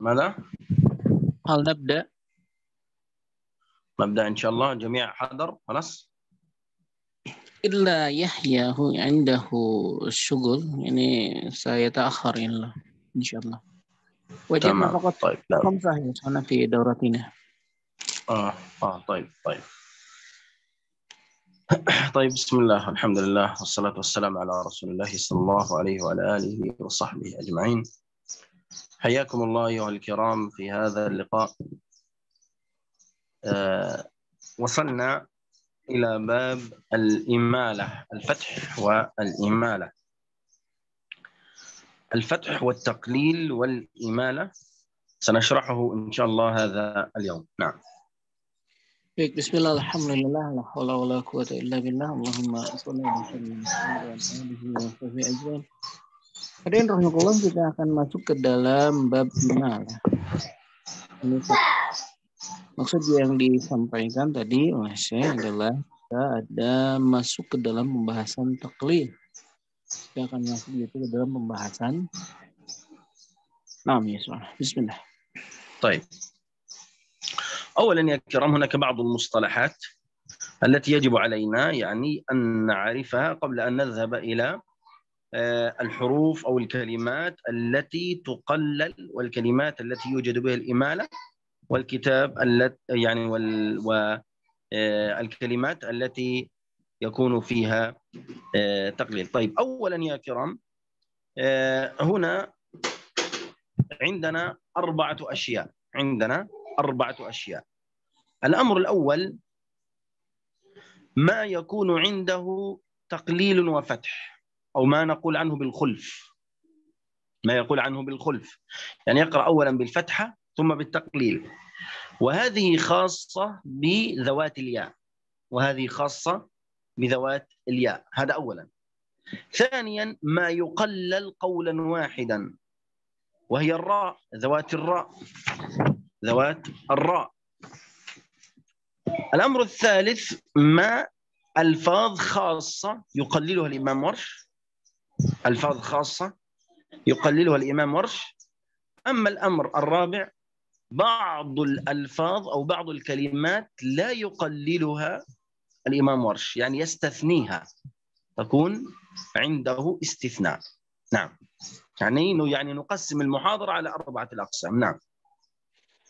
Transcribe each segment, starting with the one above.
ماذا؟ هل نبدأ؟ نبدأ إن شاء الله جميع حضر خلاص إلا يحيى هو عنده الشغل يعني سيتأخر إن شاء الله وجدنا تمام فقط طيب لا خمسة هنا في دورتنا آه آه طيب طيب طيب بسم الله الحمد لله والصلاة والسلام على رسول الله صلى الله عليه وعلى آله وصحبه أجمعين. حياكم الله أيها الكرام في هذا اللقاء. آه وصلنا إلى باب الإمالة الفتح والإمالة. الفتح والتقليل والإمالة. سنشرحه إن شاء الله هذا اليوم. نعم. Baik, bismillah, alhamdulillah, la hawla wa la quwata illa billah, Allahumma salli wa sallim wa kita akan masuk ke dalam bab final. Maksud yang disampaikan tadi oleh saya adalah kita ada masuk ke dalam pembahasan taklid. Kita akan masuk itu ke dalam pembahasan. Nah, Bismillah. Baik. أولا يا كرام هناك بعض المصطلحات التي يجب علينا يعني أن نعرفها قبل أن نذهب إلى آه، الحروف أو الكلمات التي تقلل والكلمات التي يوجد بها الإمالة والكتاب التي يعني وال والكلمات آه، التي يكون فيها آه، تقليل. طيب أولا يا كرام هنا عندنا أربعة أشياء. عندنا أربعة أشياء. الأمر الأول ما يكون عنده تقليل وفتح أو ما نقول عنه بالخلف. ما يقول عنه بالخلف. يعني يقرأ أولا بالفتحة ثم بالتقليل. وهذه خاصة بذوات الياء. وهذه خاصة بذوات الياء. هذا أولا. ثانيا ما يقلل قولا واحدا. وهي الراء ذوات الراء. ذوات الراء. الأمر الثالث ما ألفاظ خاصة يقللها الإمام ورش؟ ألفاظ خاصة يقللها الإمام ورش. أما الأمر الرابع بعض الألفاظ أو بعض الكلمات لا يقللها الإمام ورش يعني يستثنيها تكون عنده استثناء. نعم. يعني يعني نقسم المحاضرة على أربعة الأقسام. نعم.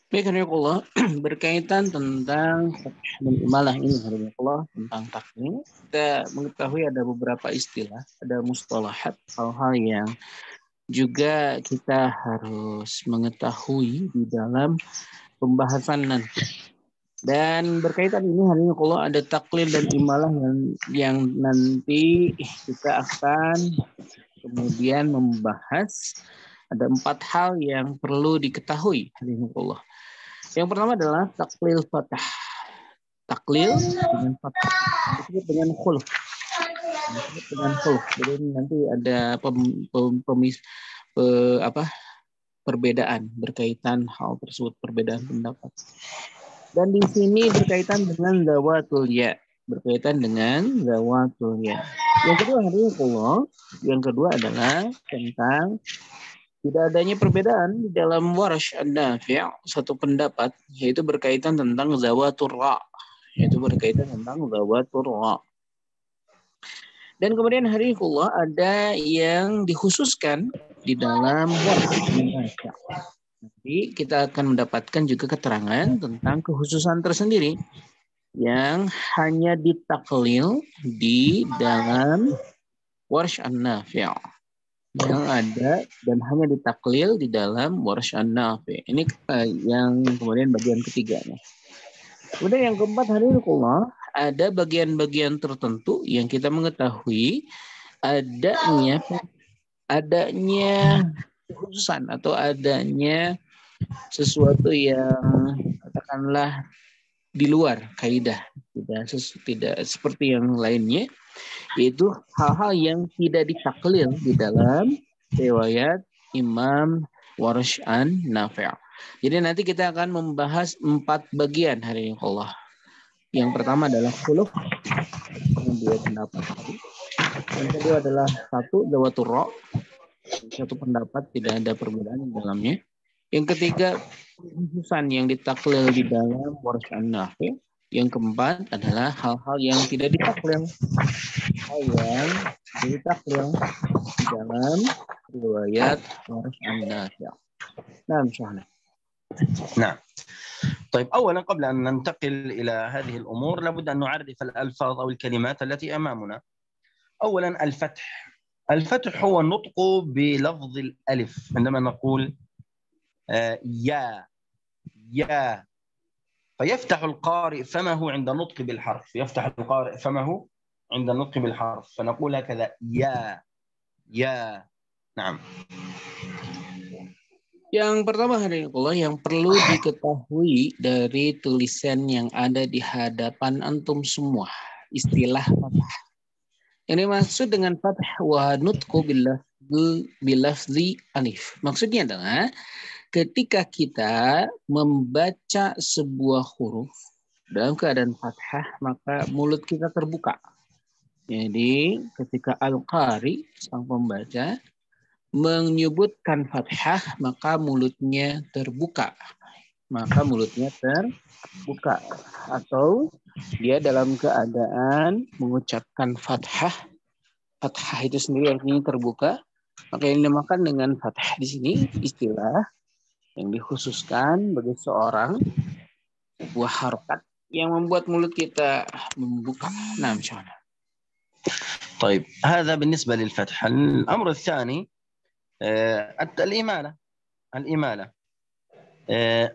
Baik, Allah berkaitan tentang dan imalah ini, Allah tentang taklim. Kita mengetahui ada beberapa istilah, ada mustalahat, hal-hal yang juga kita harus mengetahui di dalam pembahasan nanti. Dan berkaitan ini hari ini Allah ada taklil dan imalah yang, yang nanti kita akan kemudian membahas ada empat hal yang perlu diketahui hari ini Allah. Yang pertama adalah taklil fatah. Taklil dengan fatah. Disebut dengan khulf. Disebut dengan khulf. Jadi nanti ada pem, pem, pemis, pe, apa, perbedaan berkaitan hal tersebut, perbedaan pendapat. Dan di sini berkaitan dengan zawatul ya, berkaitan dengan zawatul ya. Yang kedua adalah Allah. Yang kedua adalah tentang tidak adanya perbedaan di dalam warash an-nafi' satu pendapat yaitu berkaitan tentang zawatur ra. Yaitu berkaitan tentang zawatur ra. Dan kemudian hari Allah ada yang dikhususkan di dalam nanti kita akan mendapatkan juga keterangan tentang kekhususan tersendiri yang hanya ditaklil di dalam warash an-nafi' yang ada dan hanya ditaklil di dalam warsy nafi. Ini uh, yang kemudian bagian ketiganya. Kemudian yang keempat hari ini ada bagian-bagian tertentu yang kita mengetahui adanya adanya khususan atau adanya sesuatu yang katakanlah di luar kaidah tidak tidak seperti yang lainnya yaitu hal-hal yang tidak ditaklil di dalam riwayat Imam Warsh an Nafi'. Jadi nanti kita akan membahas empat bagian hari ini Allah. Yang pertama adalah khuluf, yang dua pendapat Yang kedua adalah satu dawatur ro. Satu pendapat tidak ada perbedaan di dalamnya. Yang ketiga khususan yang ditaklil di dalam waris nafi. Yang keempat adalah hal-hal yang tidak ditaklil. Hal yang ditaklil di dalam riwayat waris nafi. Nah, misalnya. نعم طيب اولا قبل ان ننتقل إلى هذه الأمور لابد ان نعرف الالفاظ أو الكلمات التي امامنا اولا الفتح الفتح هو النطق بلفظ الالف عندما نقول آه، يا يا فيفتح القارئ فمه عند النطق بالحرف يفتح القارئ فمه عند النطق بالحرف فنقول هكذا يا يا نعم Yang pertama hari Allah yang perlu diketahui dari tulisan yang ada di hadapan antum semua istilah fathah. Ini maksud dengan fathah wa nutku bilafzi alif. Maksudnya adalah ketika kita membaca sebuah huruf dalam keadaan fathah maka mulut kita terbuka. Jadi ketika al-qari sang pembaca menyebutkan fathah maka mulutnya terbuka. Maka mulutnya terbuka. Atau dia dalam keadaan mengucapkan fathah. Fathah itu sendiri artinya terbuka. Maka yang dinamakan dengan fathah di sini istilah yang dikhususkan bagi seorang sebuah harokat yang membuat mulut kita membuka. Nah, misalnya. طيب هذا بالنسبة للفتح الأمر الثاني الإمالة الإمالة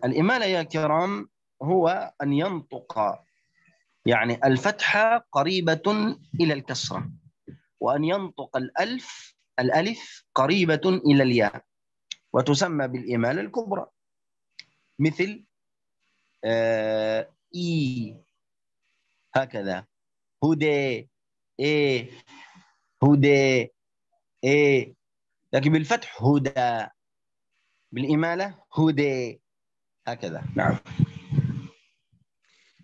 الإمالة يا كرام هو أن ينطق يعني الفتحة قريبة إلى الكسرة وأن ينطق الألف الألف قريبة إلى الياء وتسمى بالإمالة الكبرى مثل آه، إي هكذا هدي إيه هدي إيه لكن بالفتح هدى بالإمالة هدى هكذا نعم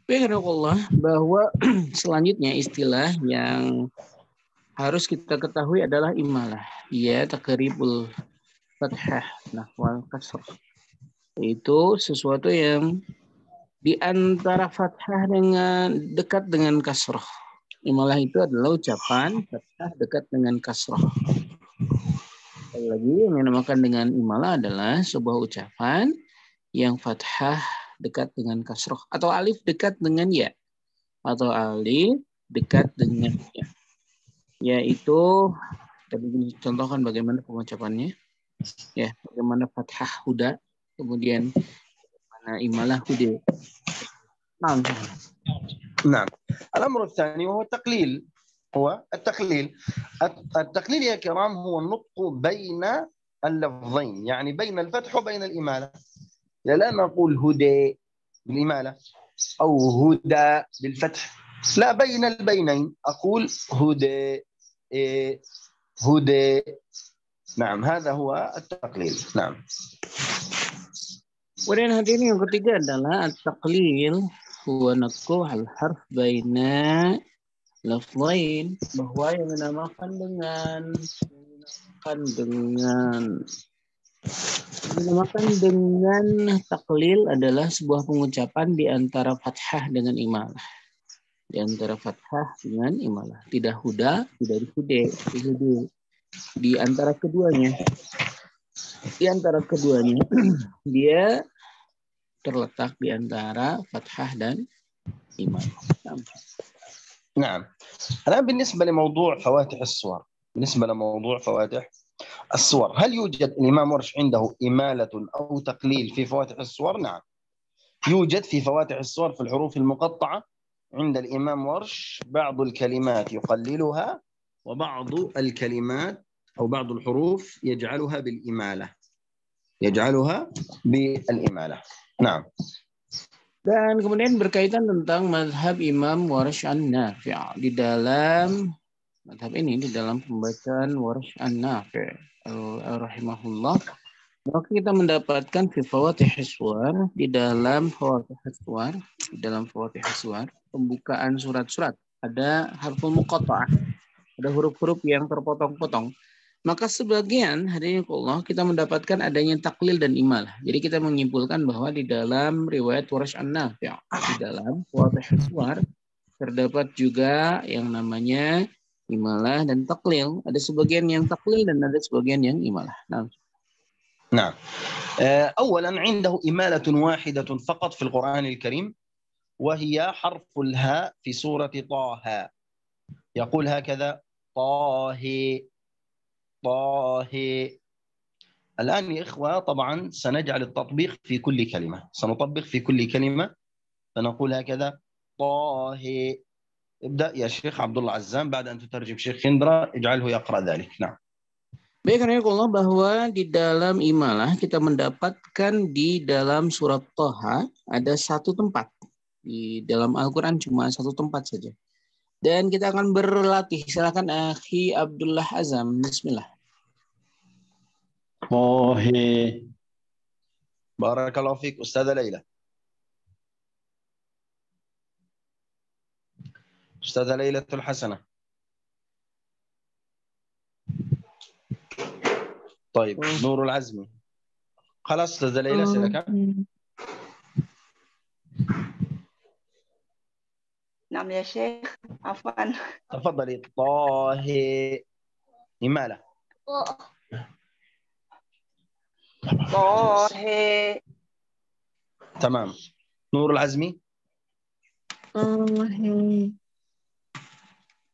Allah bahwa selanjutnya istilah yang harus kita ketahui adalah imalah. Ya takribul fathah nahwal kasr. Itu sesuatu yang di antara fathah dengan dekat dengan kasroh. Imalah itu adalah ucapan fathah dekat dengan kasroh. Sekali lagi yang dinamakan dengan imala adalah sebuah ucapan yang fathah dekat dengan kasroh atau alif dekat dengan ya atau alif dekat dengan ya yaitu tadi contohkan bagaimana pengucapannya ya bagaimana fathah huda? Kemudian bagaimana imalah huda? Nah nah الأمر الثاني وهو التقليل هو التقليل التقليل يا كرام هو النطق بين اللفظين يعني بين الفتح وبين الإمالة لا نقول هدى بالإمالة أو هدى بالفتح لا بين البينين أقول هدى هدى نعم هذا هو التقليل نعم Kemudian hadirin yang ketiga adalah at-taqlil huwa naqu al-harf baina lafzain bahwa yang dinamakan dengan dinamakan dengan dinamakan dengan taklil adalah sebuah pengucapan di antara fathah dengan imalah. Di antara fathah dengan imalah. Tidak huda, tidak dihude, dihude. Di antara keduanya. Di antara keduanya. Dia terletak di antara fathah dan imalah. نعم الآن بالنسبة لموضوع فواتح الصور بالنسبة لموضوع فواتح الصور هل يوجد الإمام ورش عنده إمالة أو تقليل في فواتح الصور نعم يوجد في فواتح الصور في الحروف المقطعة عند الإمام ورش بعض الكلمات يقللها وبعض الكلمات أو بعض الحروف يجعلها بالإمالة يجعلها بالإمالة نعم Dan kemudian berkaitan tentang madhab Imam Warash an-Nafi' di dalam madhab ini di dalam pembacaan Warash an-Nafi' rahimahullah maka kita mendapatkan fi fawatih suar di dalam fawatih suar di dalam fawatih suar pembukaan surat-surat ada harful muqatta'ah ada huruf-huruf yang terpotong-potong. Maka sebagian hadirin Allah kita mendapatkan adanya taklil dan imalah. Jadi kita menyimpulkan bahwa di dalam riwayat Warash an ya, di dalam Wadih Suar terdapat juga yang namanya imalah dan taklil. Ada sebagian yang taklil dan ada sebagian yang imalah. Nah. نعم أولا عنده إمالة واحدة فقط في القرآن الكريم وهي حرف الهاء في سورة طه يقول هكذا طه طه الآن يا إخوة طبعا سنجعل التطبيق في كل كلمة سنطبق في كل كلمة فنقول هكذا طه ابدأ يا شيخ عبد الله عزام بعد أن تترجم شيخ خندرة اجعله يقرأ ذلك نعم Baik, karena Allah bahwa di dalam imalah kita mendapatkan di dalam surat Toha ada satu tempat. Di dalam Al-Quran cuma satu tempat saja. Dan kita akan berlatih. Silakan Akhi Abdullah Azam. Bismillah. Oh, Barakallahu fiik Ustazah Laila. Ustazah Laila Tul Hasanah. طيب نور العزمي خلاص استاذه ليلى سلكة نعم يا شيخ. عفوا. تفضلي. طه إمالة طه تمام. نور العزمي. طه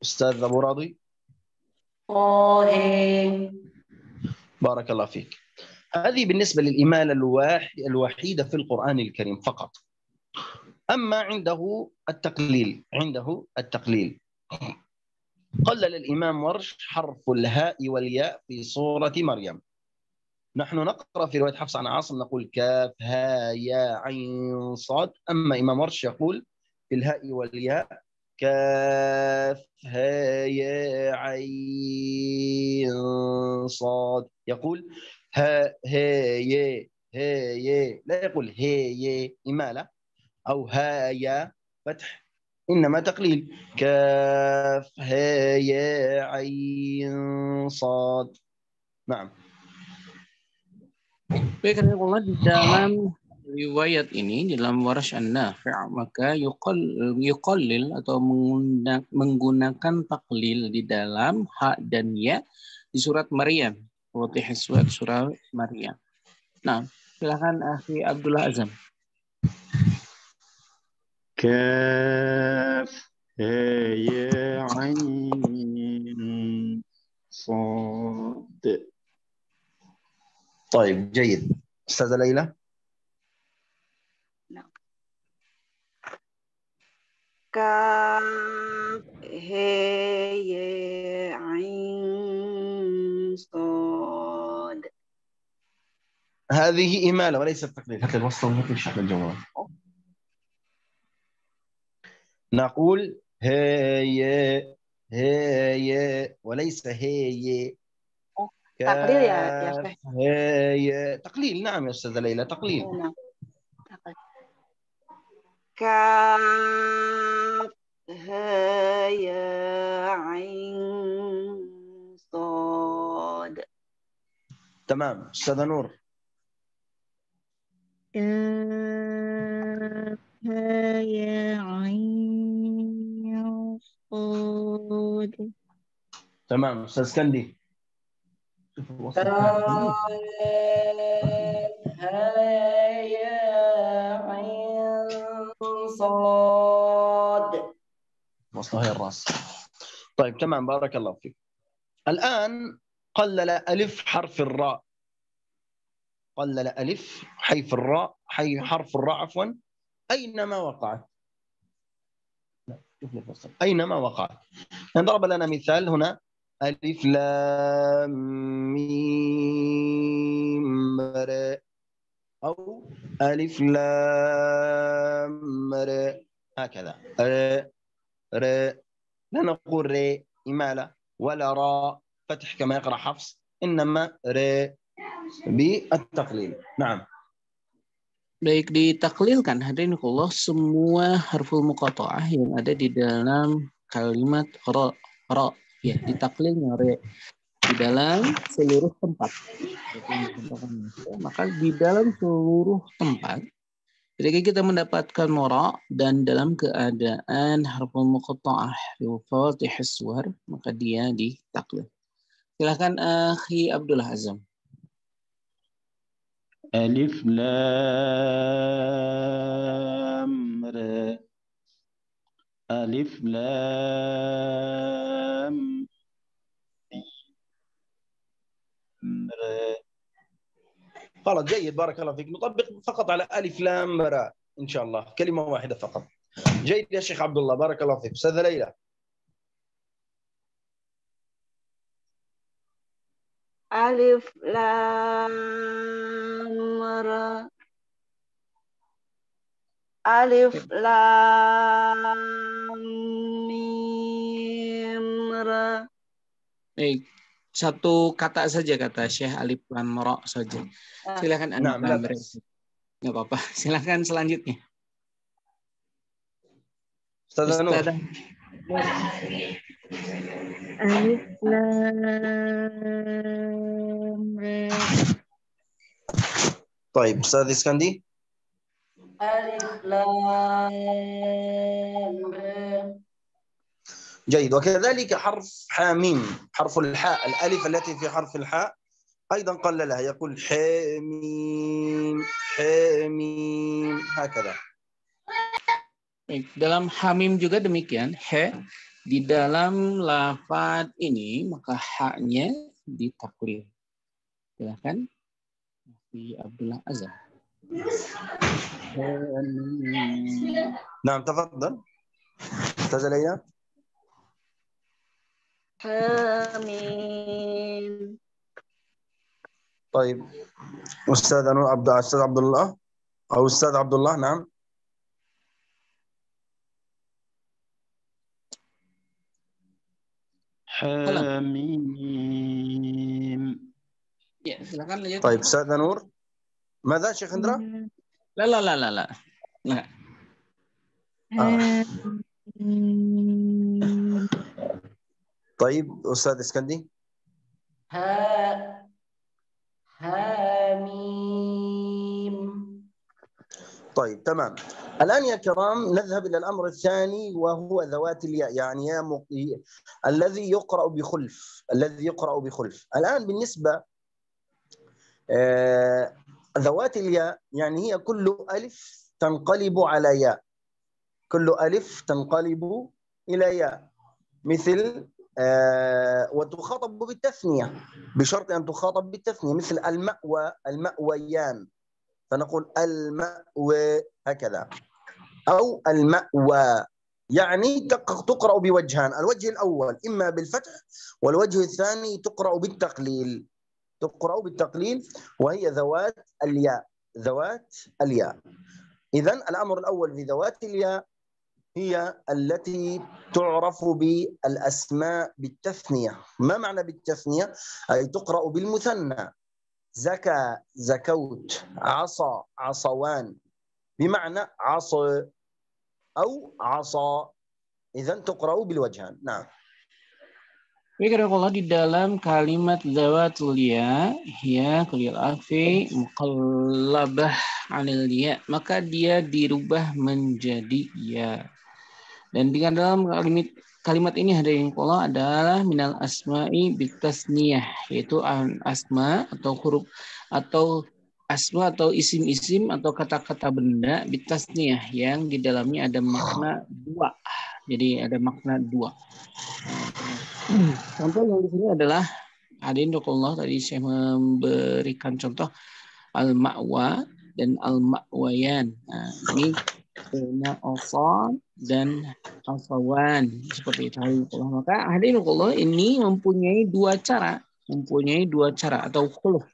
أستاذ أبو راضي. طه بارك الله فيك. هذه بالنسبة للإمالة الوحيدة في القرآن الكريم فقط. أما عنده التقليل عنده التقليل. قلل الإمام ورش حرف الهاء والياء في سورة مريم. نحن نقرأ في رواية حفص عن عاصم نقول كاف ها يا عين صاد. أما إمام ورش يقول في الهاء والياء كاف ها يا عين صاد. يقول ها ها ي ها ي لا يقول هي ي إمالة أو ها يا فتح إنما تقليل كاف ها يا عين صاد نعم Baik, Allah di dalam riwayat ini dalam waras an-nafi' maka yuqal yuqallil atau menggunakan taklil di dalam ha dan ya di surat Maryam. Watih surat surat Maryam. Nah, silakan Akhi Abdullah Azam. كاف. يا عين. صاد. طيب جيد. أستاذة ليلى؟ كاف. هي عين. صاد. هذه إمالة وليست تقليل هات الوسط وهات الشحن الجوال نقول هي هي وليس هي. تقليل يا يا شيخ. هي. تقليل نعم يا أستاذة ليلى تقليل. نعم. كاف ها يا عين صاد. تمام أستاذة نور. كاف ها تمام أستاذ كندي شوف الوسط. صاد وسطها هي الرأس. طيب تمام بارك الله فيك. الآن قلل ألف حرف الراء. قلل ألف حيف الراء حي حرف الراء عفوا. أينما وقعت؟ لا، شوف لي. أينما وقعت؟ ضرب لنا مثال هنا. ألف لام ميم ر. أو ألف لام ر. هكذا. ر ر. لا نقول ر إمالة. ولا راء فتح كما يقرأ حفص. إنما ر بالتقليل. نعم. Baik ditaklilkan hadirin Allah semua harful muqatta'ah yang ada di dalam kalimat ra ra. ya ditaklil nyari di dalam seluruh tempat. Ya, maka di dalam seluruh tempat, ketika kita mendapatkan mora dan dalam keadaan harful muqatta'ah fatih suar, maka dia ditaklil. Silakan Akhi eh, Abdullah Azam. Alif Lam Ra ألف لام. را خلاص جيد بارك الله فيك. نطبق فقط على ألف لام راء إن شاء الله. كلمة واحدة فقط. جيد يا شيخ عبد الله بارك الله فيك. أستاذة ليلى. ألف لام را Alif iya. Lam Mim Ra. Baik. Satu kata saja kata Syekh Alif Lam Ra saja. Ah. Silakan Anda nah, Enggak apa-apa. Silakan selanjutnya. Ustaz Anu. Alif Lam Ra. Baik, Ustaz Iskandi. ألف لام را جيد وكذلك حرف حاميم حرف الحاء الالف التي في حرف الحاء ايضا قللها يقول حميم حميم هكذا Baik, dalam hamim juga demikian. He di dalam lafad ini maka haknya ditaklil. Silakan. Di Abdullah Azhar. نعم تفضل. استاذه ليلى حميم. طيب أستاذ أنور عبد أستاذ عبد الله أو أستاذ عبد الله نعم. حميم. طيب أستاذ نور ماذا شيخ إندرا la la la la. Nggak. Hamim. طيب أستاذ إسكندي ها حميم طيب تمام الآن يا كرام نذهب إلى الأمر الثاني وهو ذوات الياء يعني يا مق... الذي يقرأ بخلف الذي يقرأ بخلف الآن بالنسبة آه... ذوات الياء يعني هي كل ألف تنقلب على ياء. كل ألف تنقلب إلى ياء. مثل آه... وتخاطب بالتثنية. بشرط أن تخاطب بالتثنية. مثل المأوى المأويان. فنقول المأوى هكذا. أو المأوى. يعني تق- تقرأ بوجهان. الوجه الأول إما بالفتح والوجه الثاني تقرأ بالتقليل. تقرأ بالتقليل وهي ذوات الياء ذوات الياء. إذا الأمر الأول في ذوات الياء هي التي تعرف بالأسماء بالتثنية. ما معنى بالتثنية؟ أي تقرأ بالمثنى. زكى زكوت عصى عصوان. بمعنى عصى أو عصا. إذا تقرأ بالوجهان. نعم. Baik, Allah di dalam kalimat zawatul ya, ya kulil afi muqallabah anil ya, maka dia dirubah menjadi ya. Dan di dalam kalimat kalimat ini ada yang Allah adalah minal asma'i bitasniyah, yaitu asma atau huruf atau asma atau isim-isim atau kata-kata benda bitasniyah yang di dalamnya ada makna dua. Jadi ada makna dua. Contoh yang di sini adalah Adin Allah tadi saya memberikan contoh al-ma'wa dan al-ma'wayan. Nah, ini Kena Osan dan Asawan seperti itu. Maka Hadinullah ini mempunyai dua cara, mempunyai dua cara atau khuluf.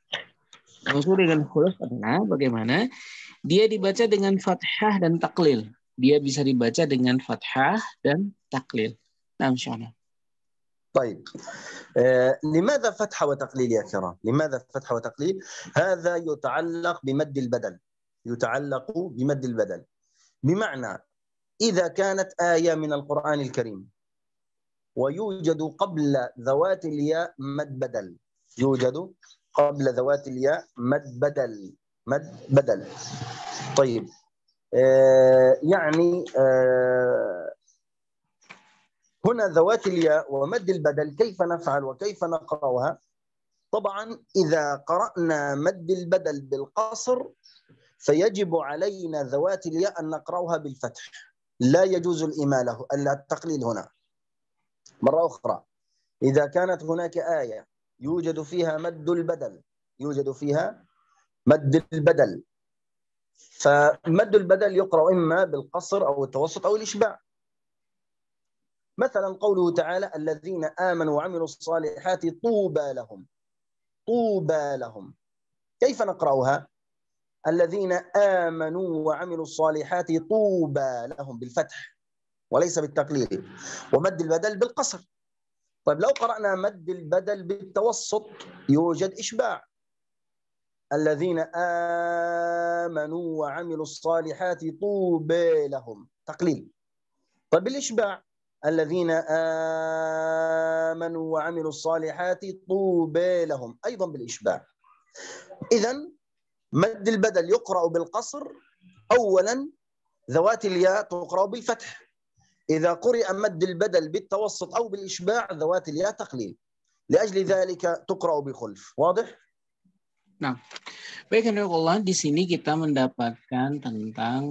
Maksud dengan khuluf adalah bagaimana dia dibaca dengan fathah dan taklil. Dia bisa dibaca dengan fathah dan taklil. Nah, insyaallah. طيب. آه، لماذا فتحة وتقليل يا كرام؟ لماذا فتحة وتقليل؟ هذا يتعلق بمد البدل يتعلق بمد البدل بمعنى إذا كانت آية من القرآن الكريم ويوجد قبل ذوات الياء مد بدل. يوجد قبل ذوات الياء مد بدل. مد بدل. طيب. آه يعني آه هنا ذوات الياء ومد البدل كيف نفعل وكيف نقرأها؟ طبعا إذا قرأنا مد البدل بالقصر فيجب علينا ذوات الياء أن نقرأها بالفتح. لا يجوز الإمالة التقليل هنا. مرة أخرى إذا كانت هناك آية يوجد فيها مد البدل يوجد فيها مد البدل. فمد البدل يقرأ إما بالقصر أو التوسط أو الإشباع. مثلا قوله تعالى الذين آمنوا وعملوا الصالحات طوبى لهم. طوبى لهم. كيف نقرأها؟ الذين آمنوا وعملوا الصالحات طوبى لهم بالفتح وليس بالتقليل. ومد البدل بالقصر. طيب لو قرأنا مد البدل بالتوسط يوجد إشباع. الذين آمنوا وعملوا الصالحات طوبى لهم. تقليل. طيب بالإشباع الذين آمنوا وعملوا الصالحات طوبى لهم أيضا بالإشباع. إذا مد البدل يقرأ بالقصر أولا ذوات الياء تقرأ بالفتح. إذا قرئ مد البدل بالتوسط أو بالإشباع ذوات الياء تقليل. لأجل ذلك تقرأ بخلف. واضح؟ Baik, Allah di sini kita mendapatkan tentang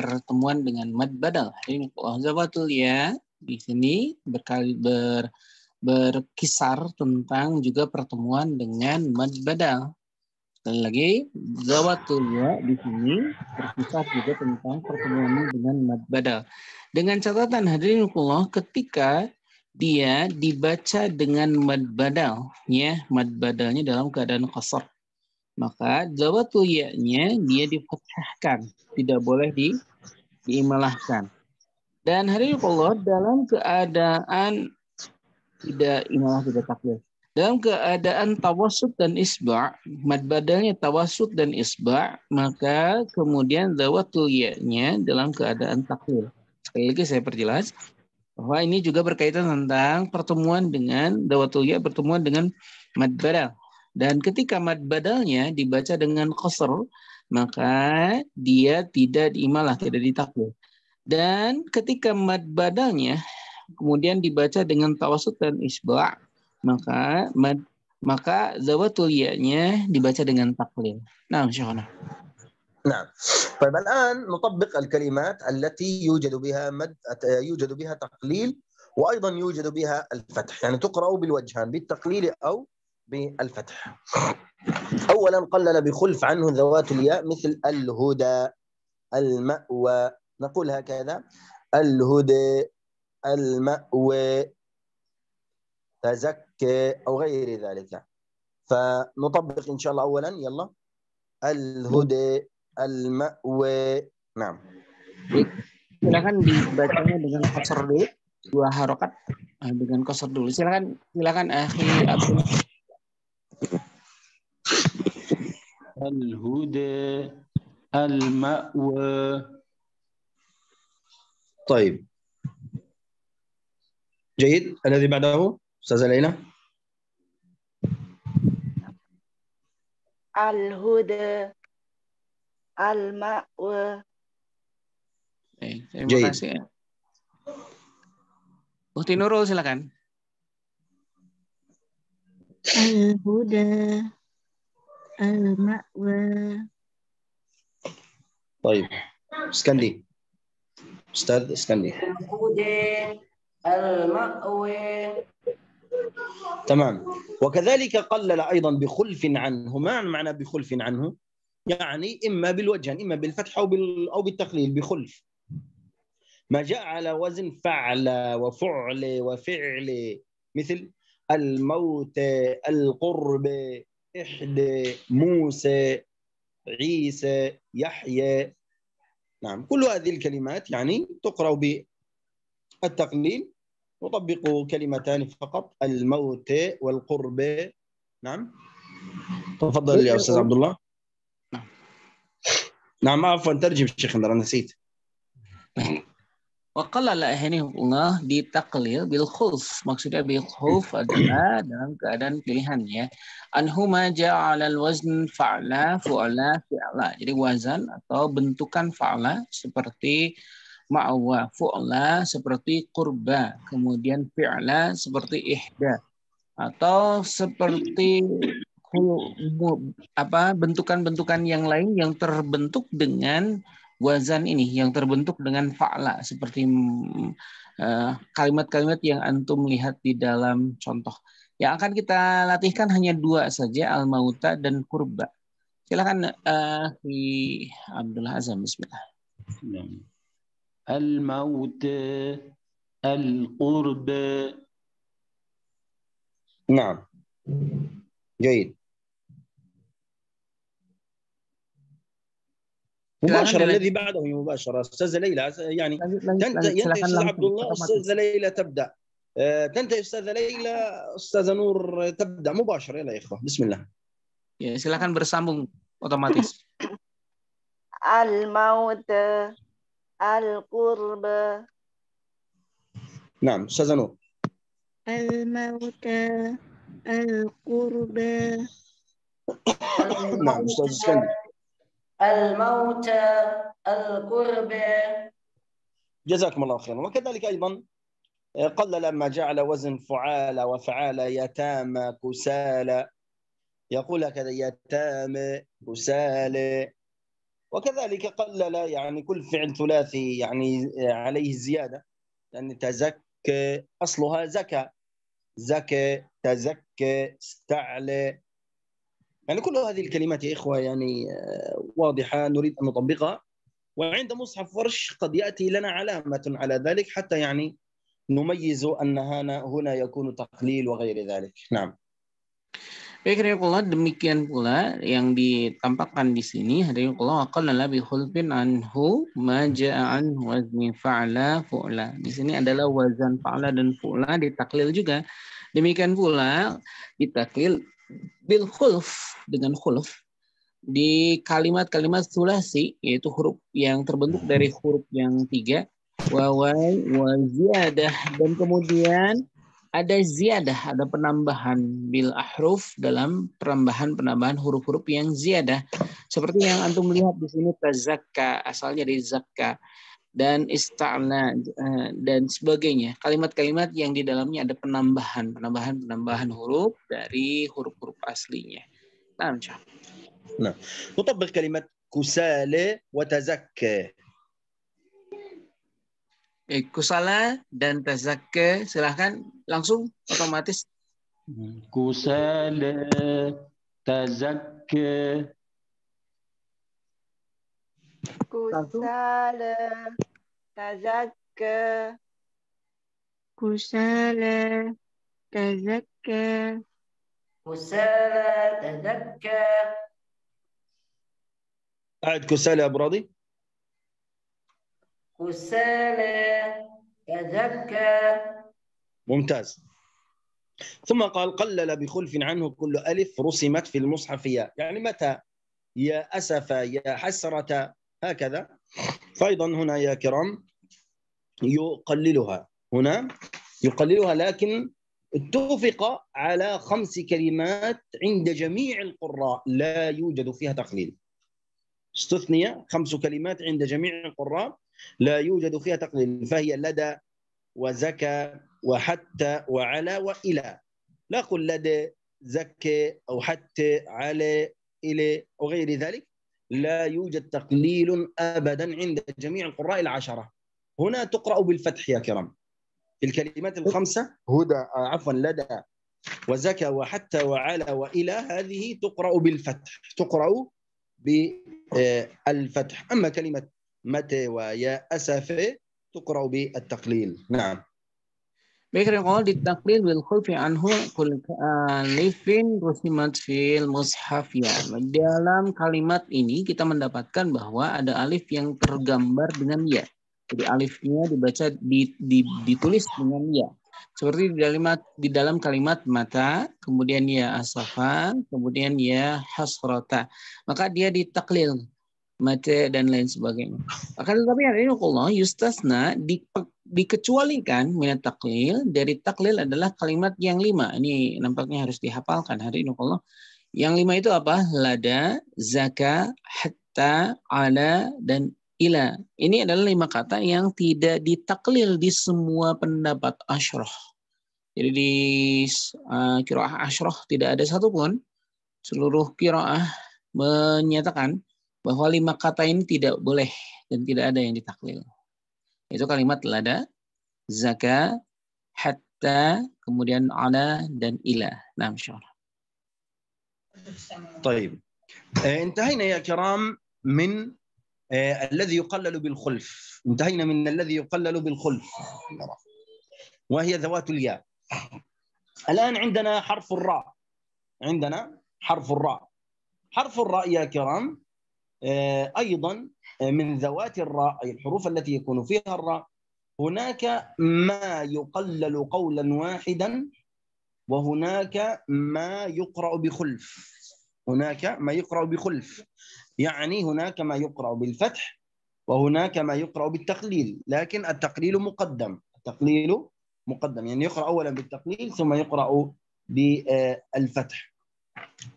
pertemuan dengan mad badal. Ini ya di sini berkali ber, berkisar tentang juga pertemuan dengan mad badal. Sekali lagi, zawatul ya di sini berkisar juga tentang pertemuan dengan mad badal. Dengan catatan hadirin ketika dia dibaca dengan mad badal, ya, mad badalnya dalam keadaan qasar maka zawatul ya-nya dia difathahkan, tidak boleh di diimalahkan. Dan hari Allah dalam keadaan tidak imalah tidak takbir. Dalam keadaan tawasud dan isba, mad badalnya tawasud dan isba, maka kemudian zawatul ya-nya dalam keadaan takbir. Sekali lagi saya perjelas bahwa ini juga berkaitan tentang pertemuan dengan dawatul ya pertemuan dengan mad badal. Dan ketika mad badalnya dibaca dengan qasr, maka dia tidak diimalah, tidak ditaklid. Dan ketika mad badalnya kemudian dibaca dengan tawasud dan isba' maka mad maka zawatul ya-nya dibaca dengan taklil. Nah, syekhana. نعم طيب الآن نطبق الكلمات التي يوجد بها مد يوجد بها تقليل وأيضا يوجد بها الفتح يعني تقرأ بالوجهان بالتقليل أو بالفتح. أولا قلل بخلف عنه ذوات الياء مثل الهدى المأوى. نقول هكذا. الهدى المأوى تزكى أو غير ذلك. فنطبق إن شاء الله أولا. يلا. الهدى المأوى. نعم. Silakan dibacanya dengan kasar dulu. Dua harokat dengan kasar dulu. Silakan silakan akhi Abdul الهدى المأوى طيب جيد الذي بعده أستاذة ليلى الهدى المأوى Baik, terima Jahid. kasih. Ukti Nurul silakan. الهدى المأوى. طيب اسكندي. أستاذ اسكندي. الهدى المأوى. تمام. وكذلك قلل أيضا بخلف عنه. ما معنى بخلف عنه؟ يعني إما بالوجه إما بالفتح أو, بال أو بالتقليل بخلف. ما جاء على وزن فعل وفعل وفعل. مثل الموت القرب إحدى موسى عيسى يحيى. نعم كل هذه الكلمات يعني تقرأ بالتقليل نطبق كلمتان فقط الموت والقرب. نعم. تفضل يا أستاذ عبد الله نعم عفوا ترجم الشيخ أنا نسيت. Waqallala Allah ditaklil bil khulf. Maksudnya bil khulf adalah dalam keadaan pilihan ya. Anhuma ja'ala al-wazn fa'la, fu'la, fi'la. Jadi wazan atau bentukan fa'la seperti ma'wa, fu'la seperti kurba, kemudian fi'la seperti ihda atau seperti apa bentukan-bentukan yang lain yang terbentuk dengan wazan ini yang terbentuk dengan fa'la seperti uh, kalimat-kalimat yang antum lihat di dalam contoh. Yang akan kita latihkan hanya dua saja, al-mauta dan kurba. Silakan uh, di Abdullah Azam bismillah. Al-mauta al-qurba. نعم جيد مباشرة الذي بعده مباشرة. أستاذة ليلى يعني تنتهي ينتهي أستاذ عبد الله أستاذة ليلى تبدأ. تنتهي أستاذة ليلى أستاذة نور تبدأ. مباشرة يلا يا إخوة. بسم الله. Ya, silakan bersambung otomatis. Al-maut al-qurb. نعم أستاذة نور. الموت القرب. نعم أستاذ اسكندر الموت القرب. جزاكم الله خيرا. وكذلك أيضا قل لما جعل وزن فعال وفعال يتامى كسالى يقول هكذا يتامى كسالى وكذلك قلل يعني كل فعل ثلاثي يعني عليه زيادة. لأن تزكى أصلها زكى. زكى تزكى استعلى. يعني كل هذه الكلمات يا إخوة يعني واضحة نريد أن نطبقها وعند مصحف ورش قد يأتي لنا علامة على ذلك حتى يعني نميز أن هنا هنا يكون تقليل وغير ذلك نعم Baik, pula demikian pula yang ditampakkan di sini hadirinullah aqalla bi khulfin anhu ma an wazni fa'la fu'la. Di sini adalah wazan fa'la dan fu'la ditaklil juga. Demikian pula ditaklil bil khulf dengan khulf di kalimat-kalimat sulasi yaitu huruf yang terbentuk dari huruf yang tiga wawai wa ziyadah dan kemudian ada ziyadah, ada penambahan bil ahruf dalam penambahan-penambahan huruf-huruf yang ziyadah. Seperti yang antum lihat di sini tazakka, asalnya dari zakka dan ista'la eh, dan sebagainya. Kalimat-kalimat yang di dalamnya ada penambahan, penambahan-penambahan huruf dari huruf-huruf aslinya. Nah, Nah, نطبق كلمة كسالى وتزكى Eh, kusala dan tazakka silahkan langsung otomatis. Kusala tazakka. Kusala tazakka. Kusala tazakka. Kusala tazakka. أعد كسالى أبو راضي كسالى تذكى ممتاز ثم قال قلل بخلف عنه كل ألف رسمت في المصحف يا يعني متى يا أسف يا حسرة هكذا. فأيضا هنا يا كرام يقللها. هنا يقللها لكن اتفق على خمس كلمات عند جميع القراء. لا يوجد فيها تقليل. استثني خمس كلمات عند جميع القراء. لا يوجد فيها تقليل. فهي لدى وزكى وحتى وعلى وإلى. لا قل لدى زكى أو حتى على إلى وغير ذلك. لا يوجد تقليل أبدا عند جميع القراء العشرة. هنا تقرأ بالفتح يا كرام. في الكلمات الخمسة. هدى. عفوا لدى. وزكى وحتى وعلى وإلى. هذه تقرأ بالفتح. تقرأ بالفتح أما كلمة متى ويا أسف تقرأ بالتقليل. نعم. Kalau ditaklil bil khulfi anhu kul alifin rusimat fil mushaf ya. Dalam kalimat ini kita mendapatkan bahwa ada alif yang tergambar dengan ya. Jadi alifnya dibaca di, di, ditulis dengan ya. Seperti di dalam di dalam kalimat mata, kemudian ya asafa, kemudian ya hasrota. Maka dia ditaklil mate dan lain sebagainya. Akan tetapi Allah yustasna di, dikecualikan minat taklil dari taklil adalah kalimat yang lima. Ini nampaknya harus dihafalkan hari ini Allah. Yang lima itu apa? Lada, zaka, hatta, ala, dan ila. Ini adalah lima kata yang tidak ditaklil di semua pendapat asyroh. Jadi di uh, kiroah asyroh tidak ada satupun seluruh kiroah menyatakan bahwa lima kata ini tidak boleh dan tidak ada yang ditaklil. Itu kalimat lada, zaka, hatta, kemudian ala dan ila. Nah, insyaallah. طيب انتهينا يا كرام من الذي يقلل بالخلف انتهينا من الذي يقلل بالخلف وهي ذوات الياء الآن عندنا حرف الراء عندنا حرف الراء حرف الراء يا كرام آه، أيضا آه، من ذوات الراء أي الحروف التي يكون فيها الراء. هناك ما يقلل قولا واحدا وهناك ما يقرأ بخلف. هناك ما يقرأ بخلف. يعني هناك ما يقرأ بالفتح وهناك ما يقرأ بالتقليل. لكن التقليل مقدم. التقليل مقدم. يعني يقرأ أولا بالتقليل ثم يقرأ بالفتح.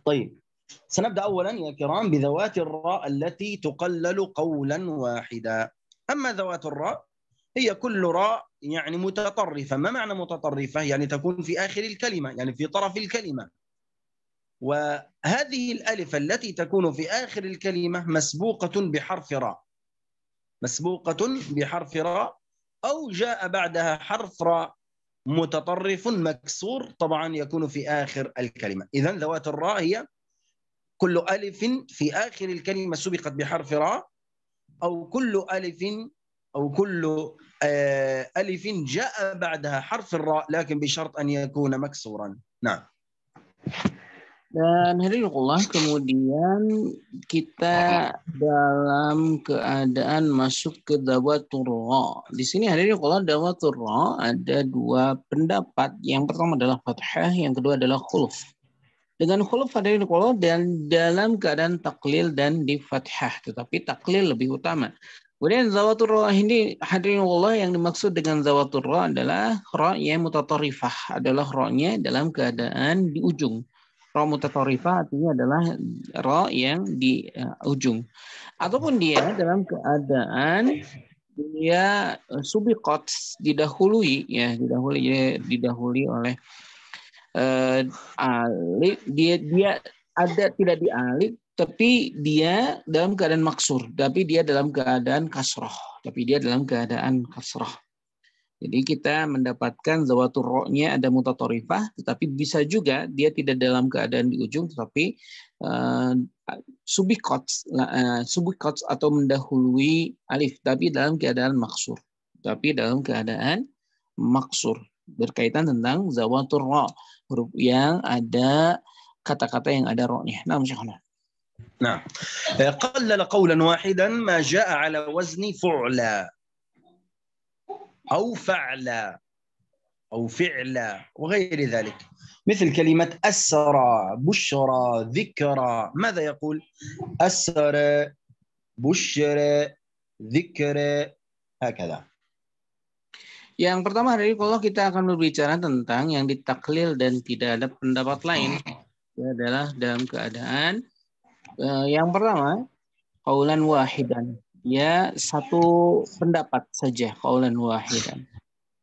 طيب. سنبدأ أولا يا كرام بذوات الراء التي تقلل قولا واحدا. أما ذوات الراء هي كل راء يعني متطرفة. ما معنى متطرفة؟ يعني تكون في آخر الكلمة يعني في طرف الكلمة. وهذه الألف التي تكون في آخر الكلمة مسبوقة بحرف راء. مسبوقة بحرف راء أو جاء بعدها حرف راء. متطرف مكسور طبعا يكون في آخر الكلمة. إذا ذوات الراء هي كل ألف في آخر الكلمة سبقت بحرف راء أو كل ألف أو كل آه، ألف جاء بعدها حرف الراء لكن بشرط أن يكون مكسورا نعم Dan Allah kemudian kita dalam keadaan masuk ke dawatur ra. Di sini hadirin dawatur ra ada dua pendapat. Yang pertama adalah fathah, yang kedua adalah khuluf. Dengan khuluf hadirin Allah dan dalam keadaan taklil dan di fathah, tetapi taklil lebih utama. Kemudian zawatur ra ini hadirin Allah yang dimaksud dengan zawatur ra adalah ra yang mutatarifah, adalah ra-nya dalam keadaan di ujung Ra mutatarifah artinya adalah ra yang di uh, ujung. Ataupun dia dalam keadaan dia uh, subiqat didahului ya didahului ya, didahului oleh uh, alif dia dia ada tidak di alif tapi dia dalam keadaan maksur tapi dia dalam keadaan kasroh tapi dia dalam keadaan kasroh jadi kita mendapatkan zawatur ro-nya ada mutatorifah, tetapi bisa juga dia tidak dalam keadaan di ujung, tetapi uh, subikots, uh, atau mendahului alif, tapi dalam keadaan maksur. Tapi dalam keadaan maksur. Berkaitan tentang zawatur ro, huruf yang ada kata-kata yang ada ro-nya. Nah, Syahana. نعم قلل قولا واحدا ما جاء على وزن فعلا أو فعلا أو فعلا وغير ذلك مثل كلمة أسرى بشرى ذكرى ماذا يقول أسر بشر ذكر هكذا Yang pertama hari ini kalau kita akan berbicara tentang yang ditaklil dan tidak ada pendapat lain itu adalah dalam keadaan uh, yang pertama kaulan wahidan ya satu pendapat saja kaulan wahidan.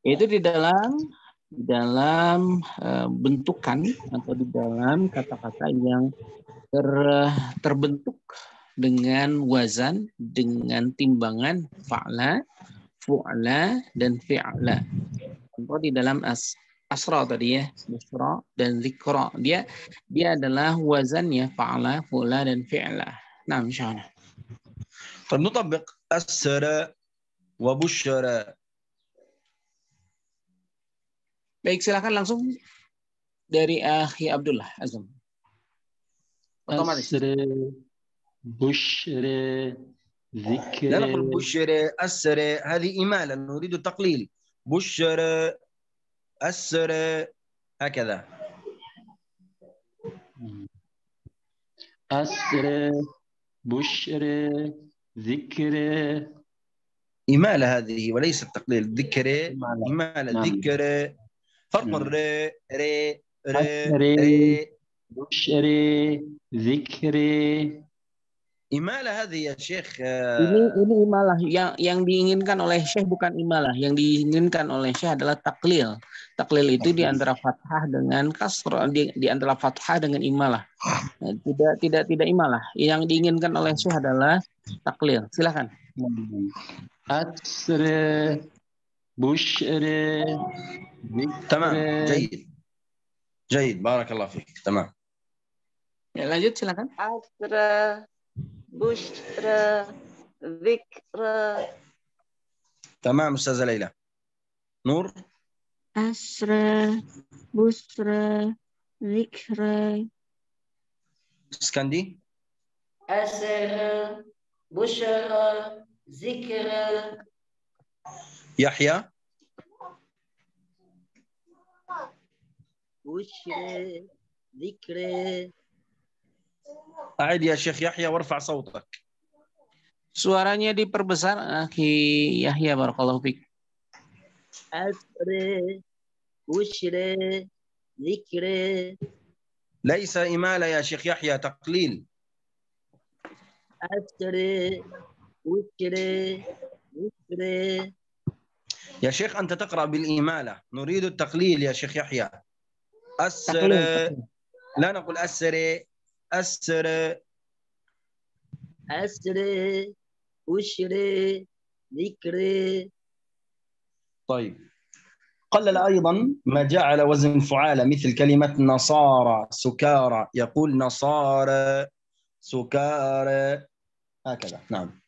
Itu di dalam di dalam uh, bentukan atau di dalam kata-kata yang ter, terbentuk dengan wazan dengan timbangan fa'la, fu'la dan fi'la. Contoh di dalam as asra tadi ya, busra dan zikra. Dia dia adalah wazannya fa'la, fu'la dan fi'la. Nah, insyaallah. طيب نطبق أسر وبشر Baik, silakan langsung dari Akhi Abdullah Azam. Otomatis. أسر بشر ذكر لا نقول بشر أسر هذه إمالة نريد التقليل بشر أسر هكذا أسر بشر ذكر إمالة هذه وليس التقليل ذكر إمالة. نعم. ذكر فرق نعم. ر ر. ر بشر ذكر Imalah hadi ya Syekh. Eh, ini ini imalah yang yang diinginkan oleh Syekh bukan imalah, yang diinginkan oleh Syekh adalah taklil. Taklil itu di antara fathah dengan kasr di, di antara fathah dengan imalah. Eh, tidak tidak tidak imalah. Yang diinginkan oleh Syekh adalah taklil. Silakan. Asri bushr Tamam. Jayid. Jayid. Barakallah fiik. Tamam. Ya, lanjut silakan. Asr بشرى ذكرى. تمام أستاذة ليلى. نور؟ أسرى بسرى ذكرى. إسكندي؟ أسر بشرى ذكرى. يحيى؟ بشرى ذكرى. أعد يا شيخ يحيى وارفع صوتك. Suaranya diperbesar, Akhi Yahya Barakallahu Fik. أسر بشرى ذكرى ليس إمالة يا شيخ يحيى تقليل أسر بشرى ذكرى يا شيخ أنت تقرأ بالإمالة نريد التقليل يا شيخ يحيى أسر. لا نقول أسر أسر أسر بشرى ذكرى طيب قلل أيضا ما جاء على وزن فعالة مثل كلمة نصارى سكارى يقول نصارى سكارى هكذا نعم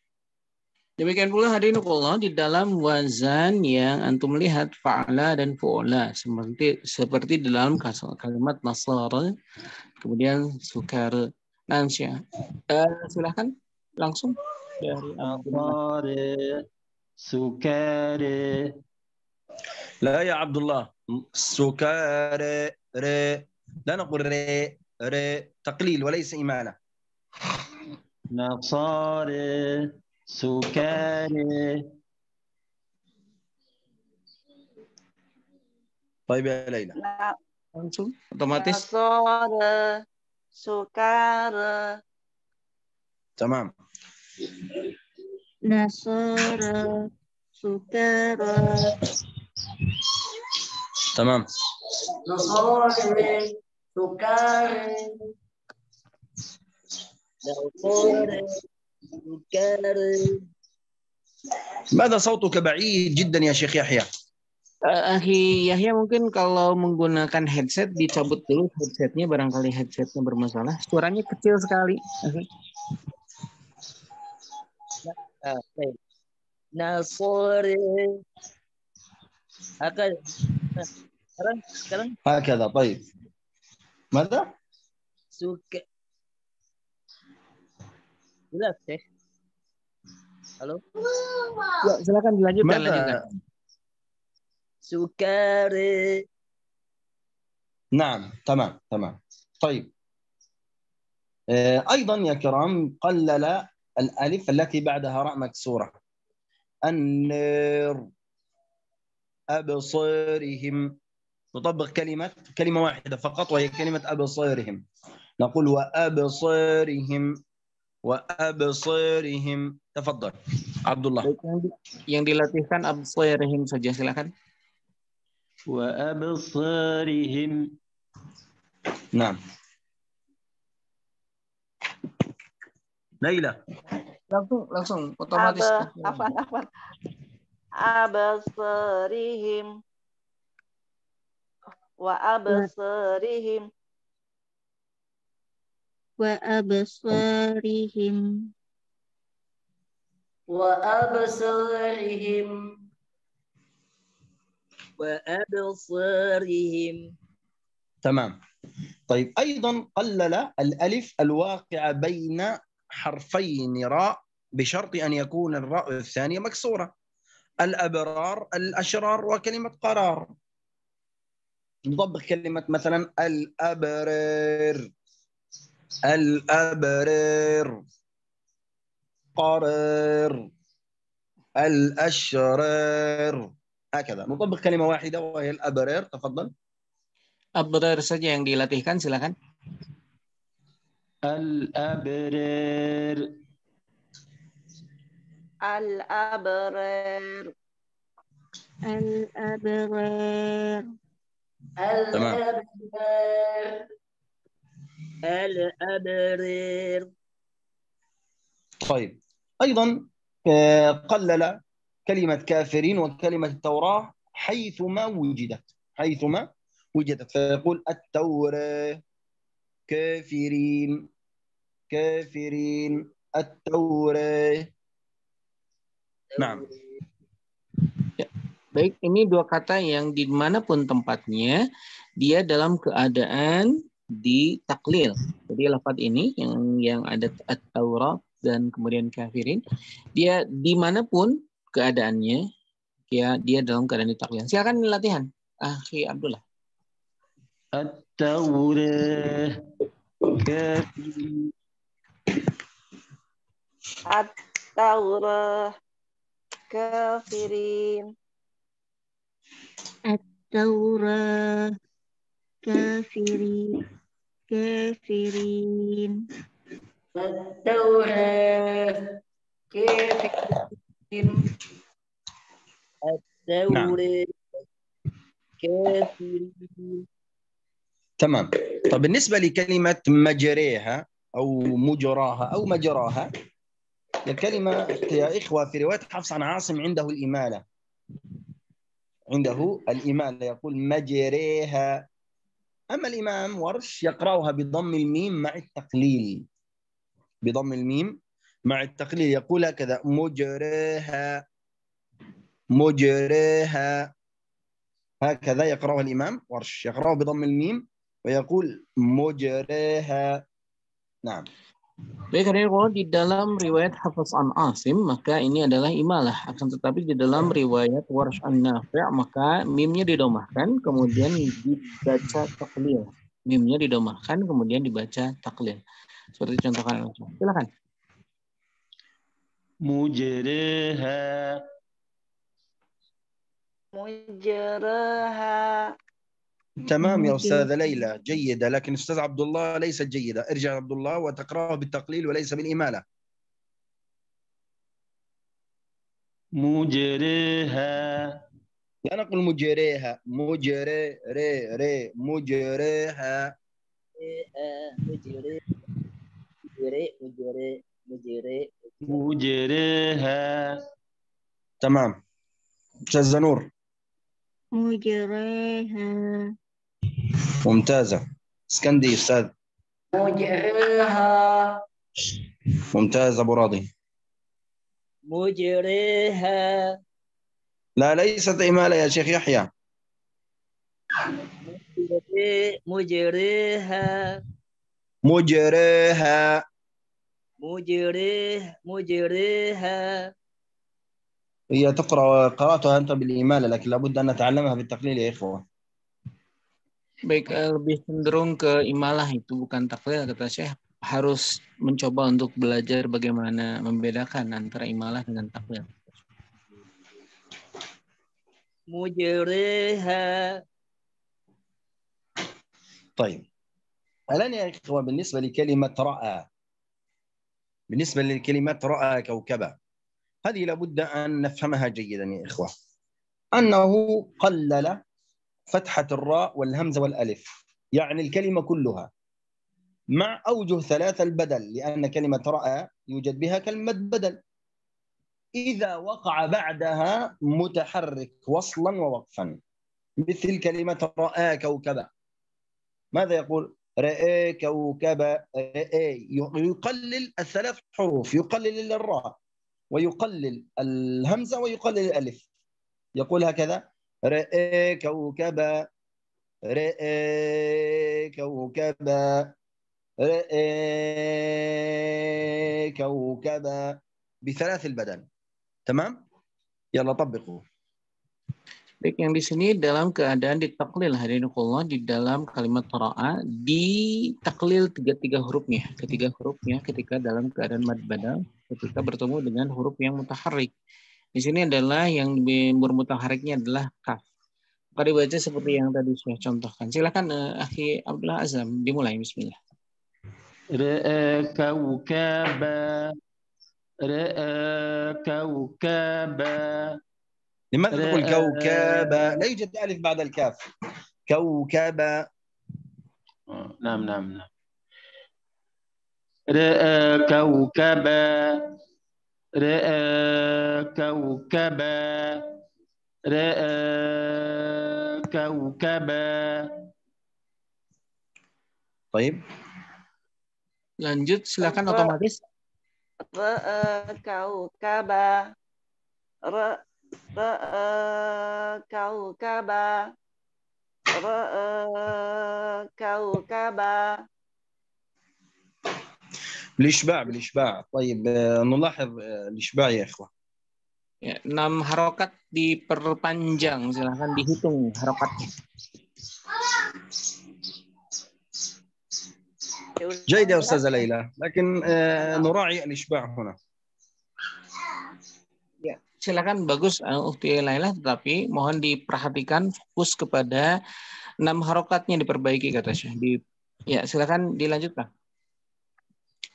Demikian pula hadirin Allah di dalam wazan yang antum lihat fa'ala dan fu'la seperti seperti dalam kalimat nasara kemudian sukar nansya. Eh, silahkan langsung. Dari Abdullah. سكر لا يا عبد الله سكارى ر لا نقول ر ر تقليل وليس إمالة نصار سكر طيب يا ليلى langsung otomatis. نصارى سكارى تمام نصارى سكارى تمام نصارى سكارى نصارى سكارى ماذا صوتك بعيد جدا يا شيخ يحيى؟ Uh, Yahya mungkin kalau menggunakan headset dicabut dulu headsetnya barangkali headsetnya bermasalah suaranya kecil sekali. Okay. Okay. Nah sore akan sekarang sekarang. Pakai apa? Mana? Suka. Jelas ya. Halo. Ya, silakan dilanjutkan. Mada? Lanjutkan. Sukare نعم تمام تمام. طيب. آه، أيضا يا كرام قلل الألف التي بعدها راء مكسورة. النار أبصارهم. نطبق كلمة كلمة واحدة فقط وهي كلمة أبصارهم. نقول وأبصارهم وأبصارهم. تفضل عبد الله. Yang dilatihkan absirihim saja silakan. وأبصارهم نعم ليلى Langsung langsung otomatis. apa apa apa abasarihim wa abasarihim وأبصارهم wa abasarihim wa abasarihim تمام. طيب أيضا قلل الألف الواقعه بين حرفين راء بشرط أن يكون الراء الثانية مكسورة. الأبرار الأشرار وكلمة قرار. نطبق كلمة مثلا الابرار الابرار القرر الأشرار هكذا. نطبق كلمة واحدة وهي الأبرار تفضل. Abrar saja yang dilatihkan, silakan. الأبرار الأبرار تمام. الأبرار الأبرار طيب. أيضا آه، قلل كلمة كافرين وكلمة التوراة حيثما وجدت حيثما وجدت فيقول التوراة كافرين كافرين التوراة نعم Baik, ini dua kata yang dimanapun tempatnya, dia dalam keadaan ditaklil. Jadi lafaz ini yang yang ada at-Taurat dan kemudian kafirin, dia dimanapun keadaannya ya dia dalam keadaan ditaklian silakan latihan. Akhi Abdullah. At-tawrah at-tawrah kafirin. At-tawrah kafirin. Kafirin. At-tawrah kafirin. كافرين التوراة كافرين تمام. طب بالنسبة لكلمة مجريها أو مجراها أو مجراها الكلمة يا إخوة في رواية حفص عن عاصم عنده الإمالة. عنده الإمالة يقول مجريها. أما الإمام ورش يقرأها بضم الميم مع التقليل. بضم الميم مع التقليل يقول هكذا مجريها مجريها هكذا يقرأها الإمام ورش يقرأه بضم الميم ويقول مجريها نعم Baik, karena kalau di dalam riwayat Hafiz an Asim, maka ini adalah imalah. Akan tetapi di dalam riwayat Warsh an Nafi' maka mimnya didomahkan, kemudian dibaca taklil. Mimnya didomahkan, kemudian dibaca taklil. Seperti contohkan. Silakan. مجريها مجراها تمام يا. أستاذة ليلى جيدة. لكن أستاذ عبد الله ليست جيدة. ارجع عبد الله وتقرأه بالتقليل وليس بالإمالة. مجريها لا نقول مجريها مجري ري ري مجريها مجري مجري مجري مجري مجريها. تمام. أستاذ نور مجريها. ممتازة. اسكندي أستاذ. مجريها. ممتاز أبو راضي. مجريها. لا ليست إمالة يا شيخ يحيى. مجري- مجريها. مجريها. مجريه مجريها هي تقرأ قرأتها أنت بالإمالة لكن لابد أن نتعلمها بالتقليل يا إخوة Baik, eh, lebih cenderung ke imalah itu bukan taklil kata Syekh. Harus mencoba untuk belajar bagaimana membedakan antara imalah dengan taklil. مجريها طيب الآن يا إخوة بالنسبة لكلمة رأى بالنسبة لكلمة رأى كوكبا. هذه لابد أن نفهمها جيدا يا إخوة. أنه قلل فتحة الراء والهمزة والألف يعني الكلمة كلها. مع أوجه ثلاثة البدل لأن كلمة رأى يوجد بها كلمة بدل. إذا وقع بعدها متحرك وصلا ووقفا. مثل كلمة رأى كوكبا. ماذا يقول؟ رأى كوكبا رأى يقلل الثلاث حروف يقلل الراء ويقلل الهمزة ويقلل الألف. يقول هكذا رأى كوكبا رأى كوكبا رأى كوكبا بثلاث البدن. تمام؟ يلا طبقوا. Baik, yang di sini dalam keadaan ditaklil hadinukullah di dalam kalimat tara'a di taklil tiga tiga hurufnya, ketiga hurufnya ketika dalam keadaan mad badal ketika bertemu dengan huruf yang mutaharik. Di sini adalah yang bermutahariknya adalah kaf. Maka dibaca seperti yang tadi sudah contohkan. Silakan uh, Akhi Abdullah Azam dimulai bismillah. Ra'a kaukaba Ra'a kaukaba لماذا تقول رأى- كوكبا لا يوجد ألف بعد الكاف. كوكبا آه، نعم نعم نعم. رأى كوكبا رأى كوكبا رأى كوكبا طيب. Lanjut silakan otomatis. Ra'a kaukaba. Ra Ra'a kaukaba. Ra'a kaukaba. بالإشباع بالإشباع طيب آه، نلاحظ آه، الإشباع يا إخوة enam harokat diperpanjang. Silakan dihitung harokatnya. جيد يا أستاذة ليلى لكن آه، نراعي الإشباع هنا Silakan bagus uh, Ukti Laila, tetapi mohon diperhatikan fokus kepada enam harokatnya diperbaiki kata Syekh. Di, ya silakan dilanjutkan.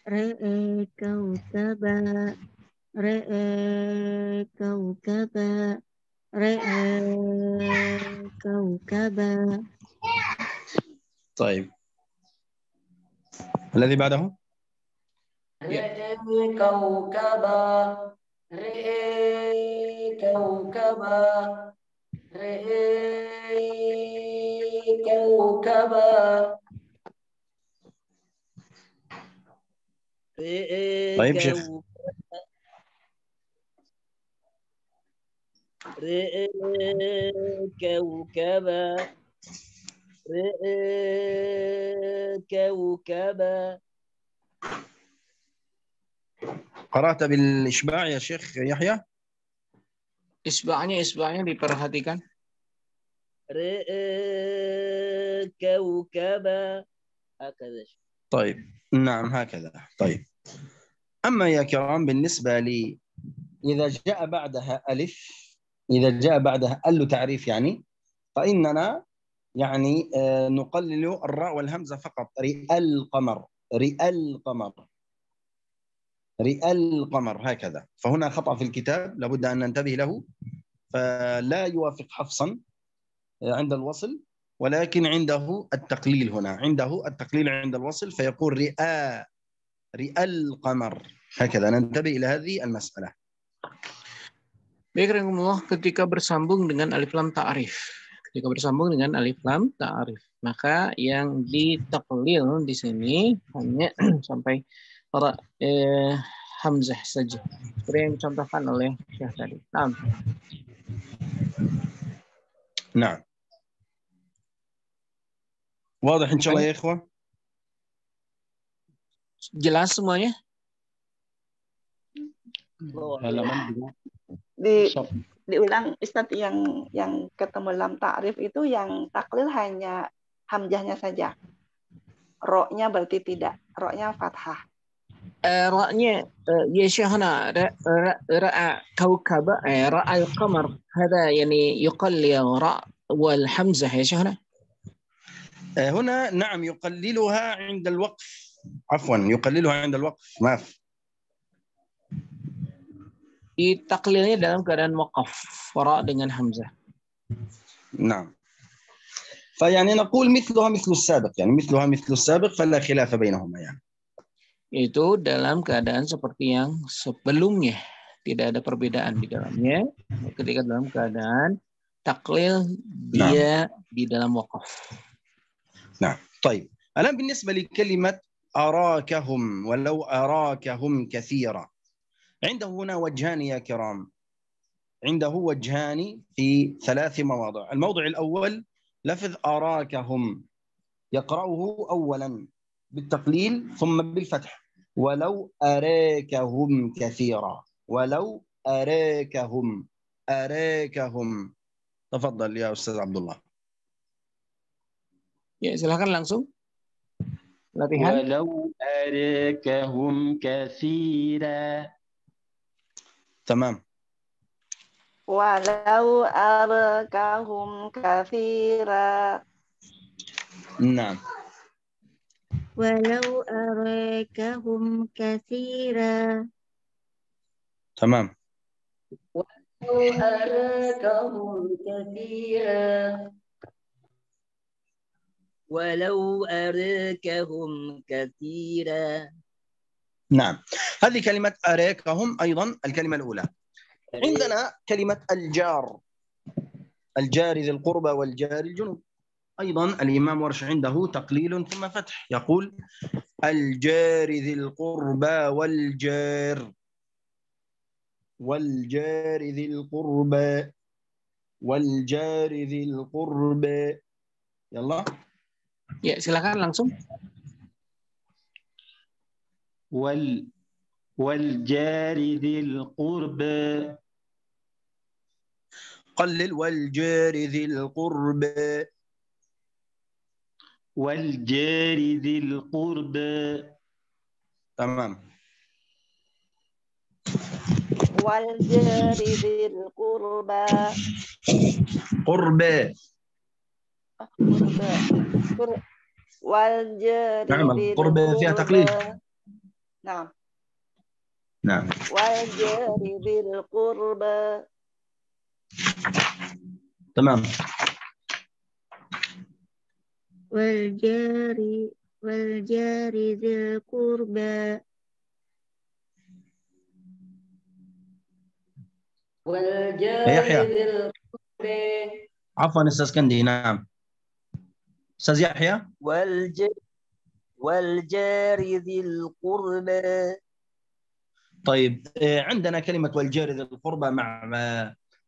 رأى كوكبا رأى كوكبا رأى كوكبا طيب الذي بعده رئي كوكبا رئي كوكبا رئي كوكبا Ra'a طيب شيخ. kau- Ra'a kaukaba. Ra'a kaukaba. قرأت بالإشباع يا شيخ يحيى؟ Isbahnya isbahnya diperhatikan. Ra'a kaukaba. هكذا. طيب نعم هكذا. طيب. أما يا كرام بالنسبة لي إذا جاء بعدها ألف إذا جاء بعدها أل تعريف يعني فإننا يعني آه، نقلل الراء والهمزة فقط. رئال القمر رئال القمر رئال القمر هكذا. فهنا خطأ في الكتاب لابد أن ننتبه له. فلا يوافق حفصا آه، عند الوصل ولكن عنده التقليل هنا. عنده التقليل عند الوصل فيقول رئاء رئاء القمر. هكذا. ننتبه إلى هذه المسألة. Baik, Rahimahullah, ketika bersambung dengan alif lam ta'arif. Ketika bersambung dengan alif lam ta'arif. Maka yang ditaklil di sini hanya sampai ra, eh, hamzah saja. Seperti yang dicontohkan oleh Syekh tadi. Nah, نعم واضح إن شاء الله يا إخوة jelas semuanya? halaman dua Di Sob. diulang Ustadz yang yang ketemu lam ta'rif itu yang taklil hanya hamzahnya saja. Roknya berarti tidak. Roknya fathah. Syekhana ra, ra, ra'a kaukaba eh, ra'a al-qamar هذا يعني يقلل راء والحمزة يا شيخنا. آه، هنا نعم يقللها عند الوقف. عفوا يقللها عند الوقف. ما في ditaklilnya dalam keadaan waqaf ra dengan hamzah نعم. فيعني نقول مثلها مثل السابق يعني مثلها مثل السابق فلا خلاف بينهما يعني. itu dalam keadaan seperti yang sebelumnya tidak ada perbedaan di dalamnya ketika dalam keadaan taklil dia di dalam waqaf نعم طيب الآن بالنسبة لكلمة أراكهم ولو أراكهم كثيرا عنده هنا وجهان يا كرام عنده وجهان في ثلاث مواضع الموضع الأول لفظ أراكهم يقرأه أولا بالتقليل ثم بالفتح. ولو أراكهم كثيرا. ولو أراكهم أراكهم. تفضل يا أستاذ عبد الله Ya, silakan langsung. Latihan. ولو أراكهم كثيرا. تمام. Walau arkahum kathira. نعم. ولو أراكهم كثيرا. تمام. لو أراكهم كثيرا. ولو أراكهم كثيرا. نعم. هذه كلمة أريكهم أيضا الكلمة الأولى. عندنا كلمة الجار. الجار ذي القربى والجار الجنوب. أيضا الإمام ورش عنده تقليل ثم فتح. يقول الجار ذي القربى والجار والجار ذي القربى والجار ذي القربى. يلا. Ya, silakan langsung. وال والجار ذي القربى. قلل. والجار ذي القربى. والجار ذي القربى تمام. والجار ذي القربى قربى والجار نعم القربى فيها تقليل نعم. نعم. والجار ذي القربى تمام. والجار والجار ذي القربى. والجار يحيى. ذي القرب عفوا أستاذ كندي نعم. أستاذ يحيى. والج والجار ذي القرب طيب آه، عندنا كلمة والجار ذي القربى مع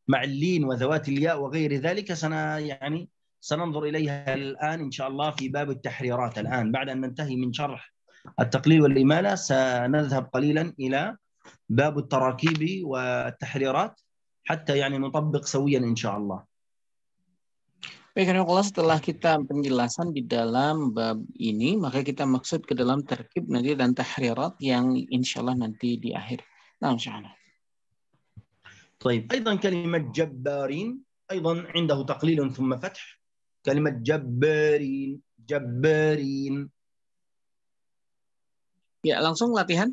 مع اللين وذوات الياء وغير ذلك. سن يعني سننظر إليها الآن إن شاء الله في باب التحريرات الآن بعد أن ننتهي من شرح التقليل والإمالة سنذهب قليلا إلى باب التراكيب والتحريرات حتى يعني نطبق سويا إن شاء الله Baik, Allah setelah kita penjelasan di dalam bab ini, maka kita maksud ke dalam terkib nanti dan tahrirat yang insya Allah nanti di akhir. Nah, insya Allah. طيب أيضا كلمة جبارين أيضا عنده تقليل ثم فتح كلمة جبارين جبارين Ya, langsung latihan.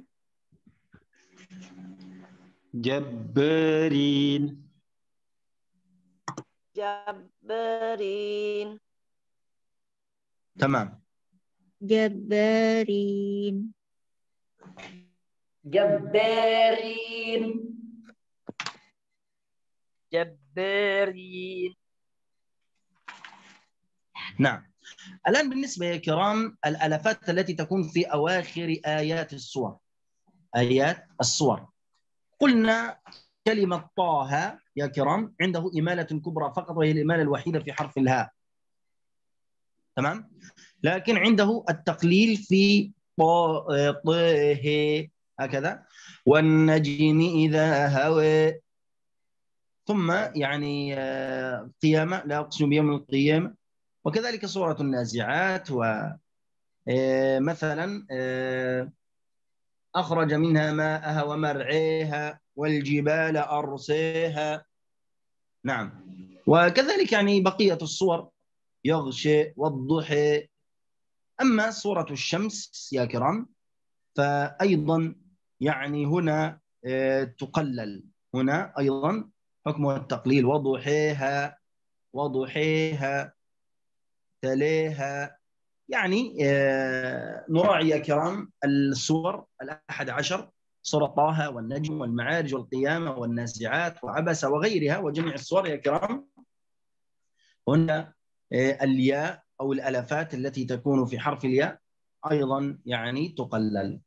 جبارين Jabbarin. تمام جبارين جبارين Jabbarin. نعم. الآن بالنسبة يا كرام الألفات التي تكون في أواخر آيات السور آيات السور. قلنا كلمة طه يا كرام عنده إمالة كبرى فقط وهي الإمالة الوحيدة في حرف الهاء. تمام؟ لكن عنده التقليل في طه هكذا. والنجم إذا هوى. ثم يعني آه، قيامة لا أقسم بيوم القيامة. وكذلك سورة النازعات و آه، آه، أخرج منها ماءها ومرعيها والجبال أرسيها. نعم. وكذلك يعني بقية الصور يغشي والضحى أما سورة الشمس يا كرام فأيضا يعني هنا آه، تقلل. هنا أيضا حكم التقليل وضحيها وضحيها. تليها يعني آه، نراعي يا كرام السور الأحد عشر سورة طه والنجم والمعارج والقيامة والنازعات وعبس وغيرها وجميع السور يا كرام. هنا آه، الياء أو الألفات التي تكون في حرف الياء أيضا يعني تقلل.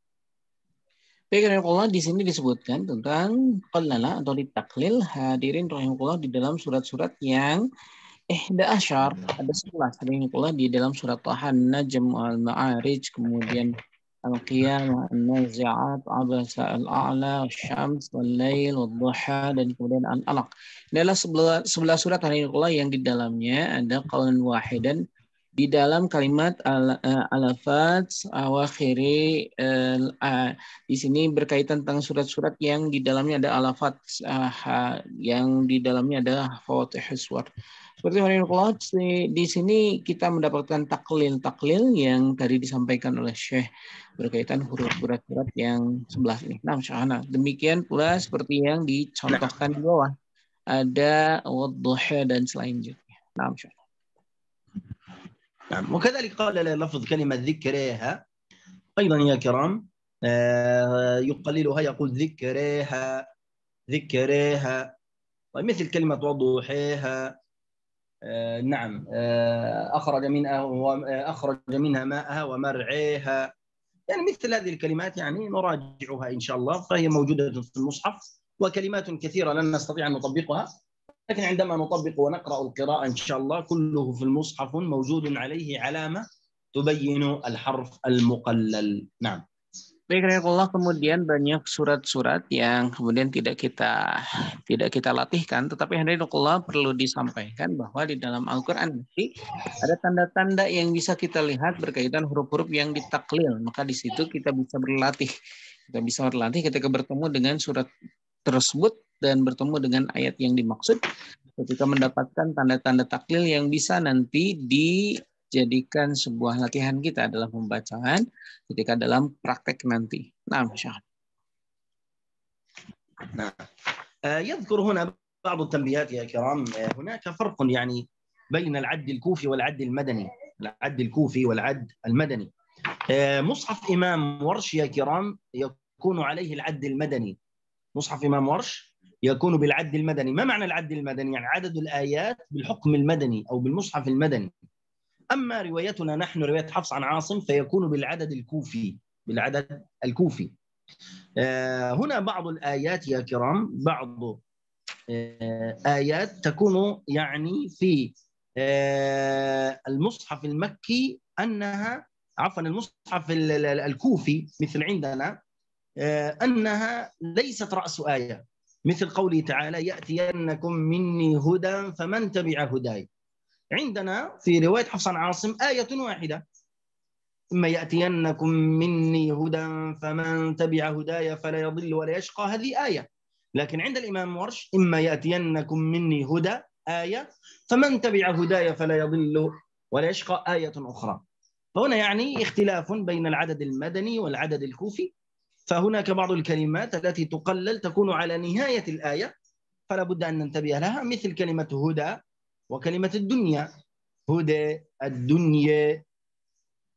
Baik, rahimahullah di sini disebutkan tentang qallala atau ditaklil hadirin rahimahullah di dalam surat-surat yang ihda asyar ada 11 rahimahullah di dalam surat Tahan, Najm, Al-Ma'arij, kemudian Al-Qiyamah, An-Nazi'at, Abasa Al-A'la, Syams, Wal-Lail, Wal-Duha, dan kemudian Al-Alaq. Ini adalah sebelah surat Allah yang di dalamnya ada qawlan wahidan di dalam kalimat al, uh, alafat awakhiri uh, uh, di sini berkaitan tentang surat-surat yang di dalamnya ada alafat uh, yang di dalamnya ada fawatih suar. Seperti Allah di, di sini kita mendapatkan taklil-taklil yang tadi disampaikan oleh Syekh berkaitan huruf surat-surat yang sebelah ini. Nah, syahana. Demikian pula seperti yang dicontohkan di bawah. Ada wadduha dan selanjutnya. Nah, syahana. نعم. وكذلك قال لفظ كلمة ذكريها. أيضا يا كرام آه، يقللها يقول ذكريها ذكريها. مثل كلمة وضوحيها آه، نعم. آه، أخرج منها أخرج منها ماءها ومرعيها. يعني مثل هذه الكلمات يعني نراجعها إن شاء الله. فهي موجودة في المصحف وكلمات كثيرة لن نستطيع أن نطبقها. لكن عندما نطبق ونقرأ القراءة إن شاء الله كله في المصحف موجود عليه علامة تبين الحرف المقلل نعم Baik, Allah kemudian banyak surat-surat yang kemudian tidak kita tidak kita latihkan, tetapi Allah perlu disampaikan bahwa di dalam Al-Quran nanti ada tanda-tanda yang bisa kita lihat berkaitan huruf-huruf yang ditaklil. Maka di situ kita bisa berlatih. Kita bisa berlatih ketika bertemu dengan surat tersebut dan bertemu dengan ayat yang dimaksud ketika mendapatkan tanda-tanda taklil yang bisa nanti dijadikan sebuah latihan kita dalam pembacaan ketika dalam praktek nanti. Nah, Masya Nah, يذكر هنا بعض التنبيهات يا كرام هناك فرق يعني بين العد الكوفي والعد المدني العد الكوفي والعد المدني مصحف إمام ورش يا كرام يكون عليه العد المدني مصحف إمام ورش يكون بالعد المدني. ما معنى العد المدني؟ يعني عدد الآيات بالحكم المدني أو بالمصحف المدني. أما روايتنا نحن رواية حفص عن عاصم فيكون بالعدد الكوفي بالعدد الكوفي. آه، هنا بعض الآيات يا كرام بعض آه، آيات تكون يعني في آه، المصحف المكي أنها عفوا المصحف الكوفي مثل عندنا أنها ليست رأس آية. مثل قوله تعالى يأتينكم مني هدى فمن تبع هداي. عندنا في رواية حفص عن عاصم آية واحدة. ثم يأتينكم مني هدى فمن تبع هداي فلا يضل ولا يشقى. هذه آية. لكن عند الإمام ورش إما يأتينكم مني هدى آية فمن تبع هداي فلا يضل ولا يشقى. آية أخرى. فهنا يعني اختلاف بين العدد المدني والعدد الكوفي. فهناك بعض الكلمات التي تقلل تكون على نهاية الآية فلا بد أن ننتبه لها مثل كلمة هدى وكلمة الدنيا هدى الدنيا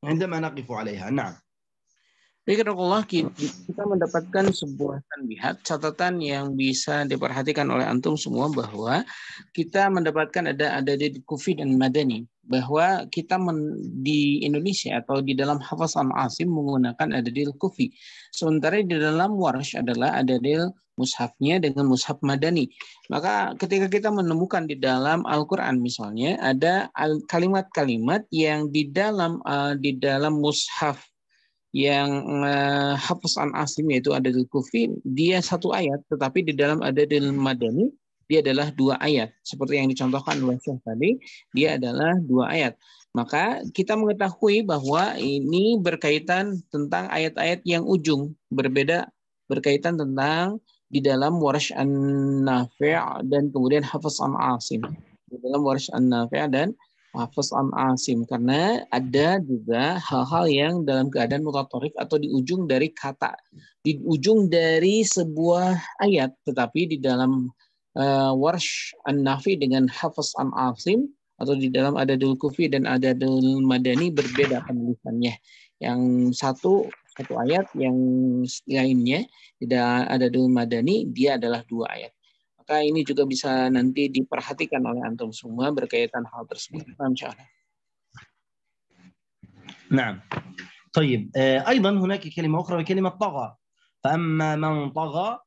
عندما نقف عليها نعم Allah kita mendapatkan sebuah tanbihat catatan yang bisa diperhatikan oleh antum semua bahwa kita mendapatkan ada ada di Kufi dan Madani bahwa kita men, di Indonesia atau di dalam Hafaz Asim menggunakan adadil Kufi. Sementara di dalam Warsh adalah adadil mushafnya dengan mushaf Madani. Maka ketika kita menemukan di dalam Al-Qur'an misalnya ada kalimat-kalimat yang di dalam uh, di dalam mushaf yang uh, hafaz an asim yaitu ada di kufi dia satu ayat tetapi di dalam ada di madani dia adalah dua ayat. Seperti yang dicontohkan oleh Syekh tadi dia adalah dua ayat. Maka kita mengetahui bahwa ini berkaitan tentang ayat-ayat yang ujung. Berbeda berkaitan tentang di dalam warash an-nafi' dan kemudian hafaz an asim di dalam warash an-nafi' dan Hafiz an Asim karena ada juga hal-hal yang dalam keadaan mutatorik atau di ujung dari kata di ujung dari sebuah ayat. Tetapi di dalam uh, warsh an-nafi dengan Hafiz an Asim atau di dalam adadul kufi dan adadul madani berbeda penulisannya yang satu satu ayat yang lainnya tidak adadul madani dia adalah dua ayat maka ini juga bisa nanti diperhatikan oleh antum semua berkaitan hal tersebut. نعم طيب أيضا هناك كلمة أخرى كلمة طغى فأما من طغى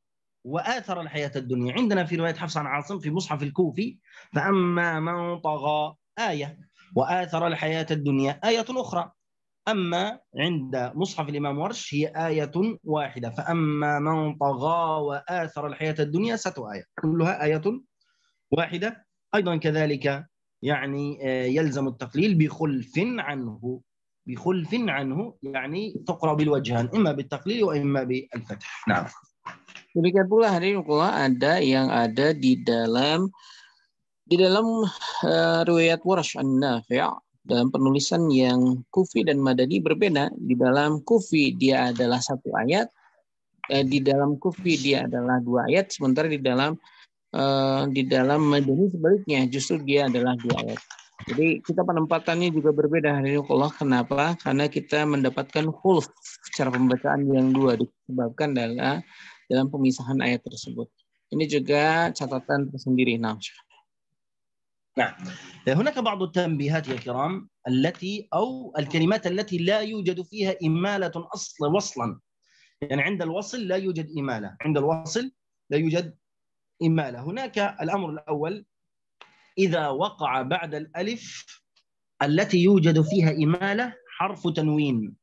وآثر الحياة الدنيا. عندنا في رواية حفص عن عاصم في مصحف الكوفي فأما من طغى آية وآثر الحياة الدنيا آية أخرى. أما عند مصحف الإمام ورش هي آية واحدة فأما من طغى وآثر الحياة الدنيا ست آية. كلها آية واحدة. أيضا كذلك يعني آه، يلزم التقليل بخلف عنه. بخلف عنه يعني تقرأ بالوجهان إما بالتقليل وإما بالفتح. نعم. Demikian pula hadirin Allah ada yang ada di dalam di dalam uh, riwayat Warash an-Nafi' dalam penulisan yang Kufi dan Madani berbeda. Di dalam Kufi dia adalah satu ayat, eh, di dalam Kufi dia adalah dua ayat, sementara di dalam eh, di dalam Madani sebaliknya justru dia adalah dua ayat. Jadi kita penempatannya juga berbeda hari ini Allah. Kenapa? Karena kita mendapatkan hulf cara pembacaan yang dua disebabkan dalam dalam pemisahan ayat tersebut. Ini juga catatan tersendiri. Nah, نعم هناك بعض التنبيهات يا كرام التي أو الكلمات التي لا يوجد فيها اماله اصل وصلا يعني عند الوصل لا يوجد اماله عند الوصل لا يوجد اماله هناك الامر الأول اذا وقع بعد الالف التي يوجد فيها اماله حرف تنوين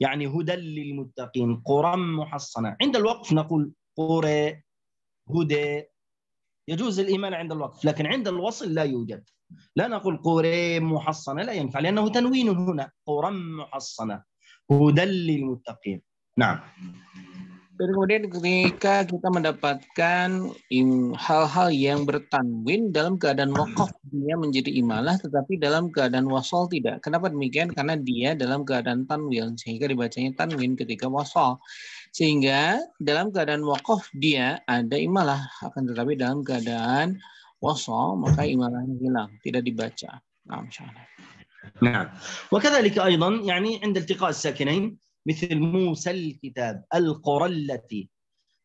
يعني هدى للمتقين قرى محصنة. عند الوقف نقول قرى هدى. يجوز الإيمان عند الوقف لكن عند الوصل لا يوجد. لا نقول قرى محصنة لا ينفع لأنه تنوين هنا. قرى محصنة هدى للمتقين. نعم. Dan kemudian ketika kita mendapatkan hal-hal yang bertanwin dalam keadaan wakaf dia menjadi imalah tetapi dalam keadaan wasol tidak. Kenapa demikian? Karena dia dalam keadaan tanwil sehingga dibacanya tanwin ketika wasol. Sehingga dalam keadaan wakaf dia ada imalah akan tetapi dalam keadaan wasol maka imalahnya hilang, tidak dibaca. Nah, نعم وكذلك أيضا يعني عند التقاء الساكنين مثل موسى الكتاب القرى التي.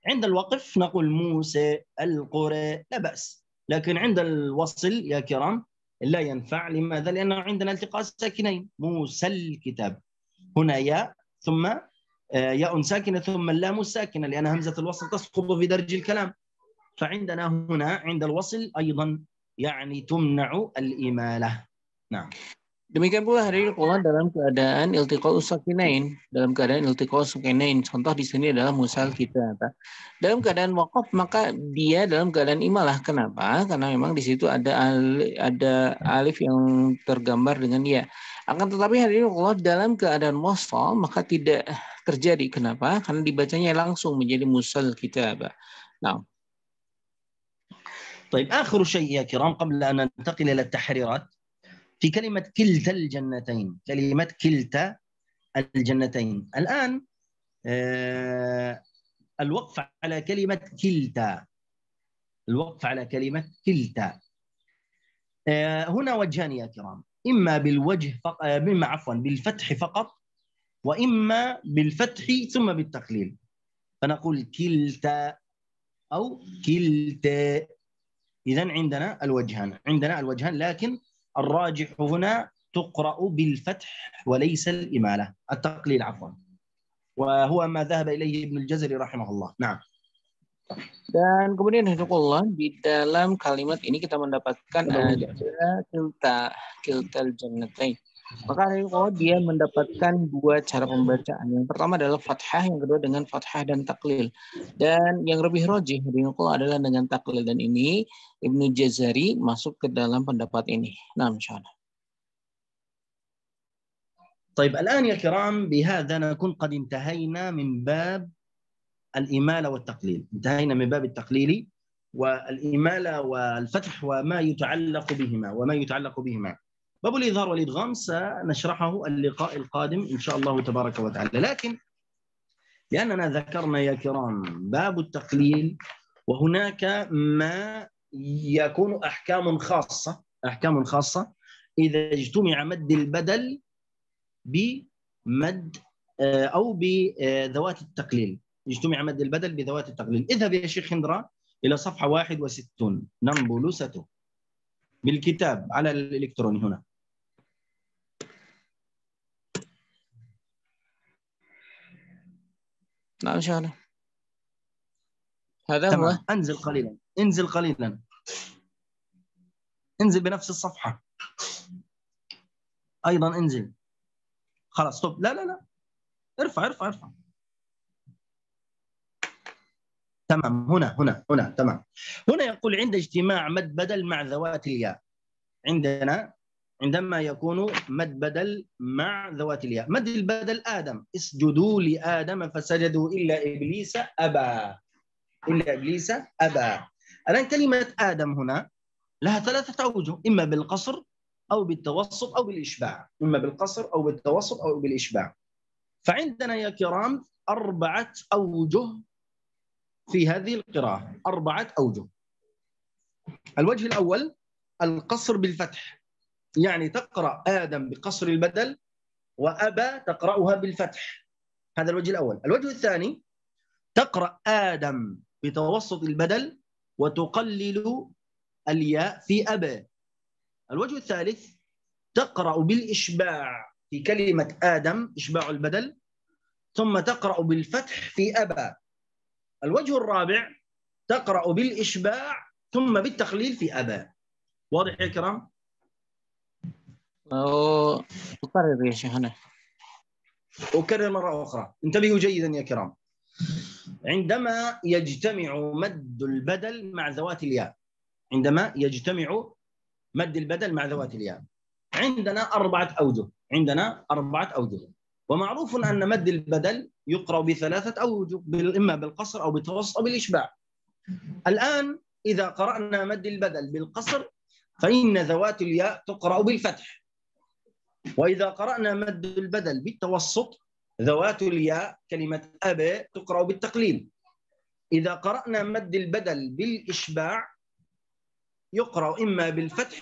عند الوقف نقول موسى القرى لا بأس. لكن عند الوصل يا كرام لا ينفع. لماذا؟ لأنه عندنا التقاء الساكنين موسى الكتاب. هنا ياء ثم آه، ياء ساكنة ثم اللام الساكنة لأن همزة الوصل تسقط في درج الكلام. فعندنا هنا عند الوصل أيضا يعني تمنع الإمالة. نعم. Demikian pula hari ini dalam keadaan iltiqal usakinain, dalam keadaan iltiqal usakinain. Contoh di sini adalah musal kita. Dalam keadaan wakaf maka dia dalam keadaan imalah. Kenapa? Karena memang di situ ada alif, ada alif yang tergambar dengan dia. Akan tetapi hari ini Allah dalam keadaan wasal maka tidak terjadi. Kenapa? Karena dibacanya langsung menjadi musal kita. Nah. طيب آخر شيء يا كرام قبل أن ننتقل إلى التحريرات في كلمة كلتا الجنتين كلمة كلتا الجنتين. الآن آه، الوقف على كلمة كلتا. الوقف على كلمة كلتا. آه، هنا وجهان يا كرام. إما بالوجه فقط آه، إما عفوا بالفتح فقط وإما بالفتح ثم بالتقليل. فنقول كلتا أو كلتا. إذا عندنا الوجهان. عندنا الوجهان لكن الراجح هنا تقرأ بالفتح وليس الإمالة. التقليل عفوا. وهو ما ذهب إليه ابن الجزري رحمه الله. نعم. Dan kemudian Allah di dalam kalimat ini kita mendapatkan ada kilta kiltal jannatain. Maka Allah dia mendapatkan dua cara pembacaan. Yang pertama adalah fathah, yang kedua dengan fathah dan taklil. Dan yang lebih rojih Allah adalah dengan taklil. Dan ini Ibnu Jazari masuk ke dalam pendapat ini. Nah, insyaallah. طيب الآن يا كرام بهذا نكون قد انتهينا من باب الإمالة والتقليل انتهينا من باب التقليل والإمالة والفتح وما يتعلق بهما وما يتعلق بهما باب الإظهار والإدغام سنشرحه اللقاء القادم إن شاء الله تبارك وتعالى. لكن لأننا ذكرنا يا كرام باب التقليل وهناك ما يكون أحكام خاصة أحكام خاصة إذا اجتمع مد البدل بمد آه، أو بذوات التقليل. اجتمع مد البدل بذوات التقليل. اذهب يا شيخ هندرا إلى صفحة 61 نمبلسته بالكتاب على الإلكتروني هنا. نعم شاء هذا تمام. هو انزل قليلا. انزل قليلا. انزل بنفس الصفحة. أيضا انزل. خلاص طب لا لا لا. ارفع ارفع ارفع. تمام. هنا هنا هنا تمام. هنا يقول عند اجتماع مد بدل مع ذوات الياء. عندنا عندما يكون مد بدل مع ذوات الياء. مد البدل آدم. اسجدوا لآدم فسجدوا إلا إبليس أبى. إلا إبليس أبى. الآن كلمة آدم هنا لها ثلاثة أوجه. إما بالقصر أو بالتوسط أو بالإشباع. إما بالقصر أو بالتوسط أو بالإشباع. فعندنا يا كرام أربعة أوجه في هذه القراءة. أربعة أوجه. الوجه الأول القصر بالفتح. يعني تقرأ آدم بقصر البدل وأبى تقرأها بالفتح. هذا الوجه الأول. الوجه الثاني تقرأ آدم بتوسط البدل وتقلل الياء في أبى الوجه الثالث تقرأ بالإشباع في كلمة آدم إشباع البدل ثم تقرأ بالفتح في أبى الوجه الرابع تقرأ بالإشباع ثم بالتقليل في أبى واضح يا كرام؟ أكرر يا شيخنا أكرر مرة أخرى. انتبهوا جيدا يا كرام. عندما يجتمع مد البدل مع ذوات الياء. عندما يجتمع مد البدل مع ذوات الياء. عندنا أربعة أوجه. عندنا أربعة أوجه. ومعروف أن مد البدل يقرأ بثلاثة أوجه إما بالقصر أو بالتوسط أو بالإشباع. الآن إذا قرأنا مد البدل بالقصر فإن ذوات الياء تقرأ بالفتح. وإذا قرأنا مد البدل بالتوسط ذوات الياء كلمة أبى تقرأ بالتقليل إذا قرأنا مد البدل بالإشباع يقرأ إما بالفتح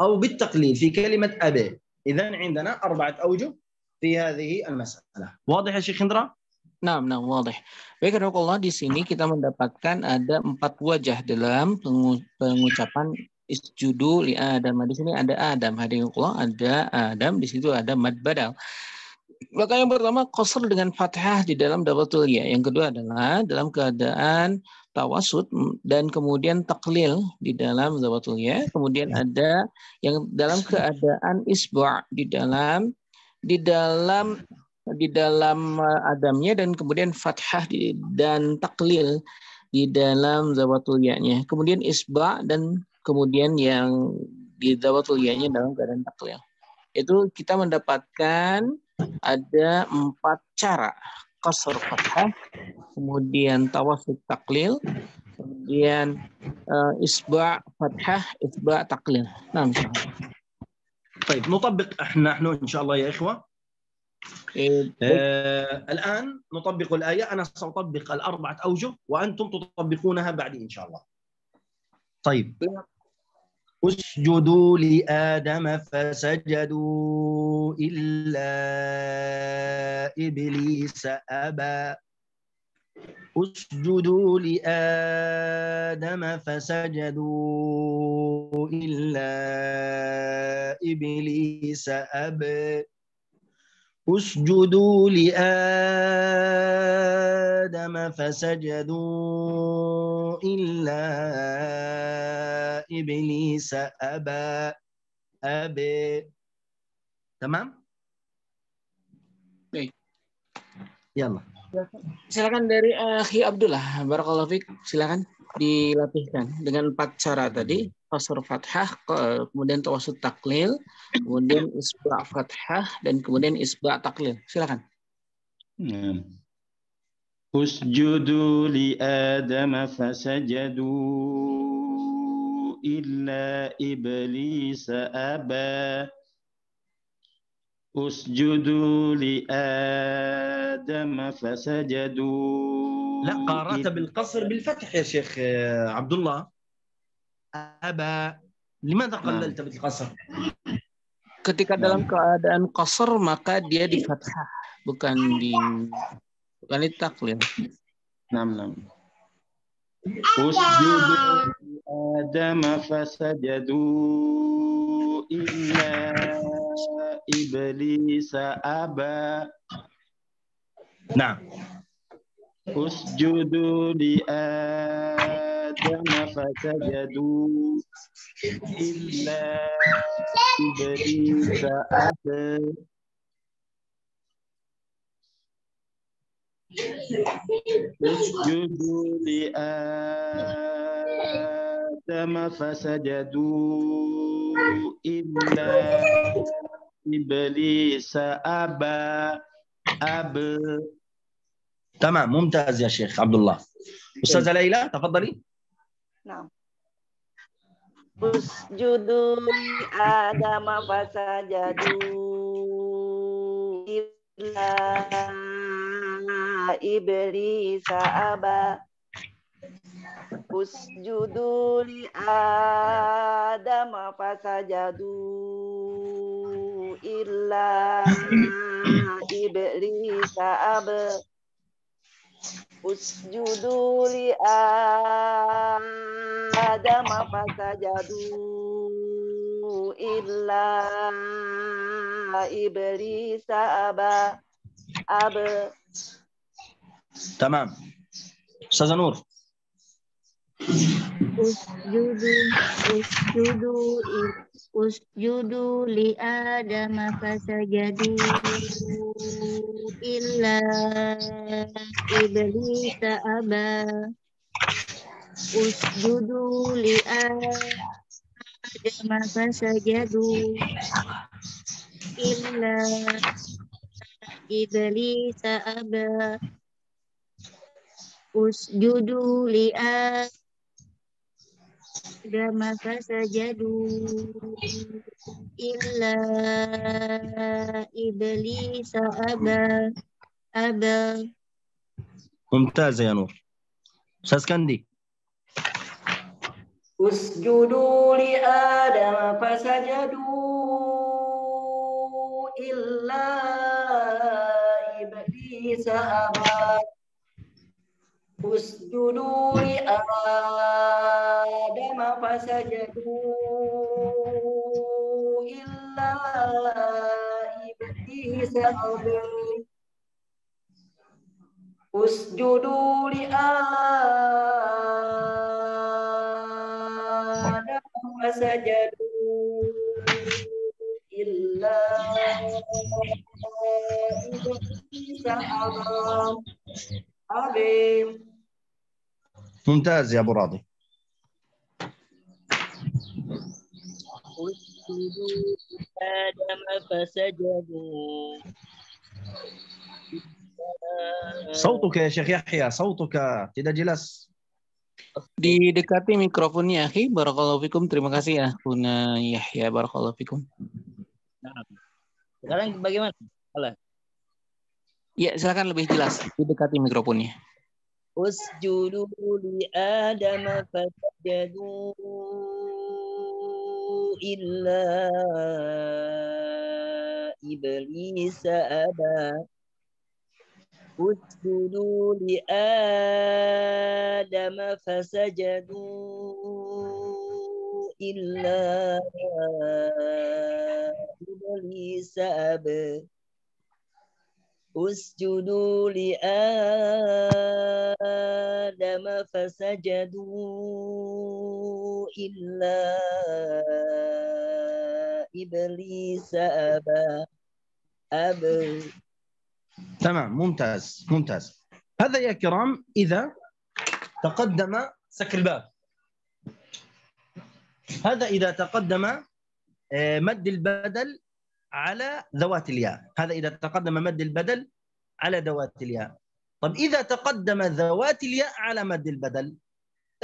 أو بالتقليل في كلمة أبى إذا عندنا أربعة أوجه في هذه المسألة واضح يا شيخ إندرا؟ Nah, nah, wadah. Baik, Allah di sini kita mendapatkan ada empat wajah dalam pengu- pengucapan isjudu li Adam. Di sini ada Adam, Allah ada Adam, di situ ada mad badal. Maka yang pertama qasr dengan fathah di dalam dawatul ya. Yang kedua adalah dalam keadaan tawasud dan kemudian taklil di dalam dawatul ya. Kemudian ada yang dalam keadaan isba' di dalam di dalam di dalam uh, adamnya dan kemudian fathah di, dan taklil di dalam zawatul ya-nya. Kemudian isba dan kemudian yang di zawatul ya-nya dalam keadaan taklil. Itu kita mendapatkan ada empat cara. Qasr fathah, kemudian tawasud taklil, kemudian uh, isba fathah, isba taklil. Nah, misalnya. طيب نطبق احنا نحن ان شاء الله يا اخوه Eh, baik. آه الان نطبق الايه انا ساطبق الاربعه اوجه وانتم تطبقونها بعدي ان شاء الله طيب. اسجدوا لآدم فسجدوا إلا إبليس أبى. اسجدوا لآدم فسجدوا إلا إبليس أبى. اسجدوا لآدم فسجدوا إلا إبليس أبى أبى تمام؟ Baik. يلا Silakan dari Akhi Abdullah. Barakallahu fiik. Silakan dilatihkan dengan empat cara tadi. Qasr fathah, ke- kemudian tawasud taklil, kemudian isba fathah, dan kemudian isba taklil. Silakan. نعم اسجدوا لآدم فسجدوا إلا إبليس أبى اسجدوا لآدم فسجدوا لا قارنت إلا- بالقصر بالفتح يا شيخ آه، عبد الله aba. Lima taqallal bil qasr ketika nah. dalam keadaan kasar maka dia di fathah bukan di bukan di taklil enam enam usjudu adam fasajadu illa iblis aba. Nah. Usjudu li adam آدم فسجدوا إلا إبليس أبى. اسجدوا لآدم فسجدوا إلا إبليس أبى. أبى تمام ممتاز يا شيخ عبد الله. أستاذة ليلى تفضلي. Nah. Usjudu li Adam fasajadu illa iblis aba. Usjudu li Adam fasajadu illa iblis aba. Usjudu li Adam fasajadu illa iblis aba aba تمام استاذه نور Usjudu usjudu i- usjudu li Adam fasajadu illa iblis aba. Usjudu li Adam fasajadu illa iblis aba. Usjudu li sudah maka sajadu illa iblis aba aba. Mumtaz ya Nur. Ustaz Kandi. Usjudu li Adam fasajadu illa iblis aba. Usjudu li Adama fasajadu illa iblisa abin. Usjudu li Adama fasajadu illa iblisa abin. Abin. ممتاز يا ابو راضي اسجدوا آدم فسجدوا صوتك يا شيخ يحيى صوتك tidak jelas Didekati mikrofonnya, akhi. Barakallahu fikum. Terima kasih ya, Kuna Yahya. Barakallahu fikum. Sekarang bagaimana? Ya, silakan lebih jelas. Didekati mikrofonnya. Usjudu li Adam fasajadu illa iblis aba اسجدوا لآدم فسجدوا إلا إبليس أبى اسجدوا لآدم فسجدوا إلا إبليس أبى. أبى تمام ممتاز ممتاز. هذا يا كرام إذا تقدم سكر الباب. هذا إذا تقدم آه، مد البدل على ذوات الياء. هذا إذا تقدم مد البدل على ذوات الياء. طب إذا تقدم ذوات الياء على مد البدل.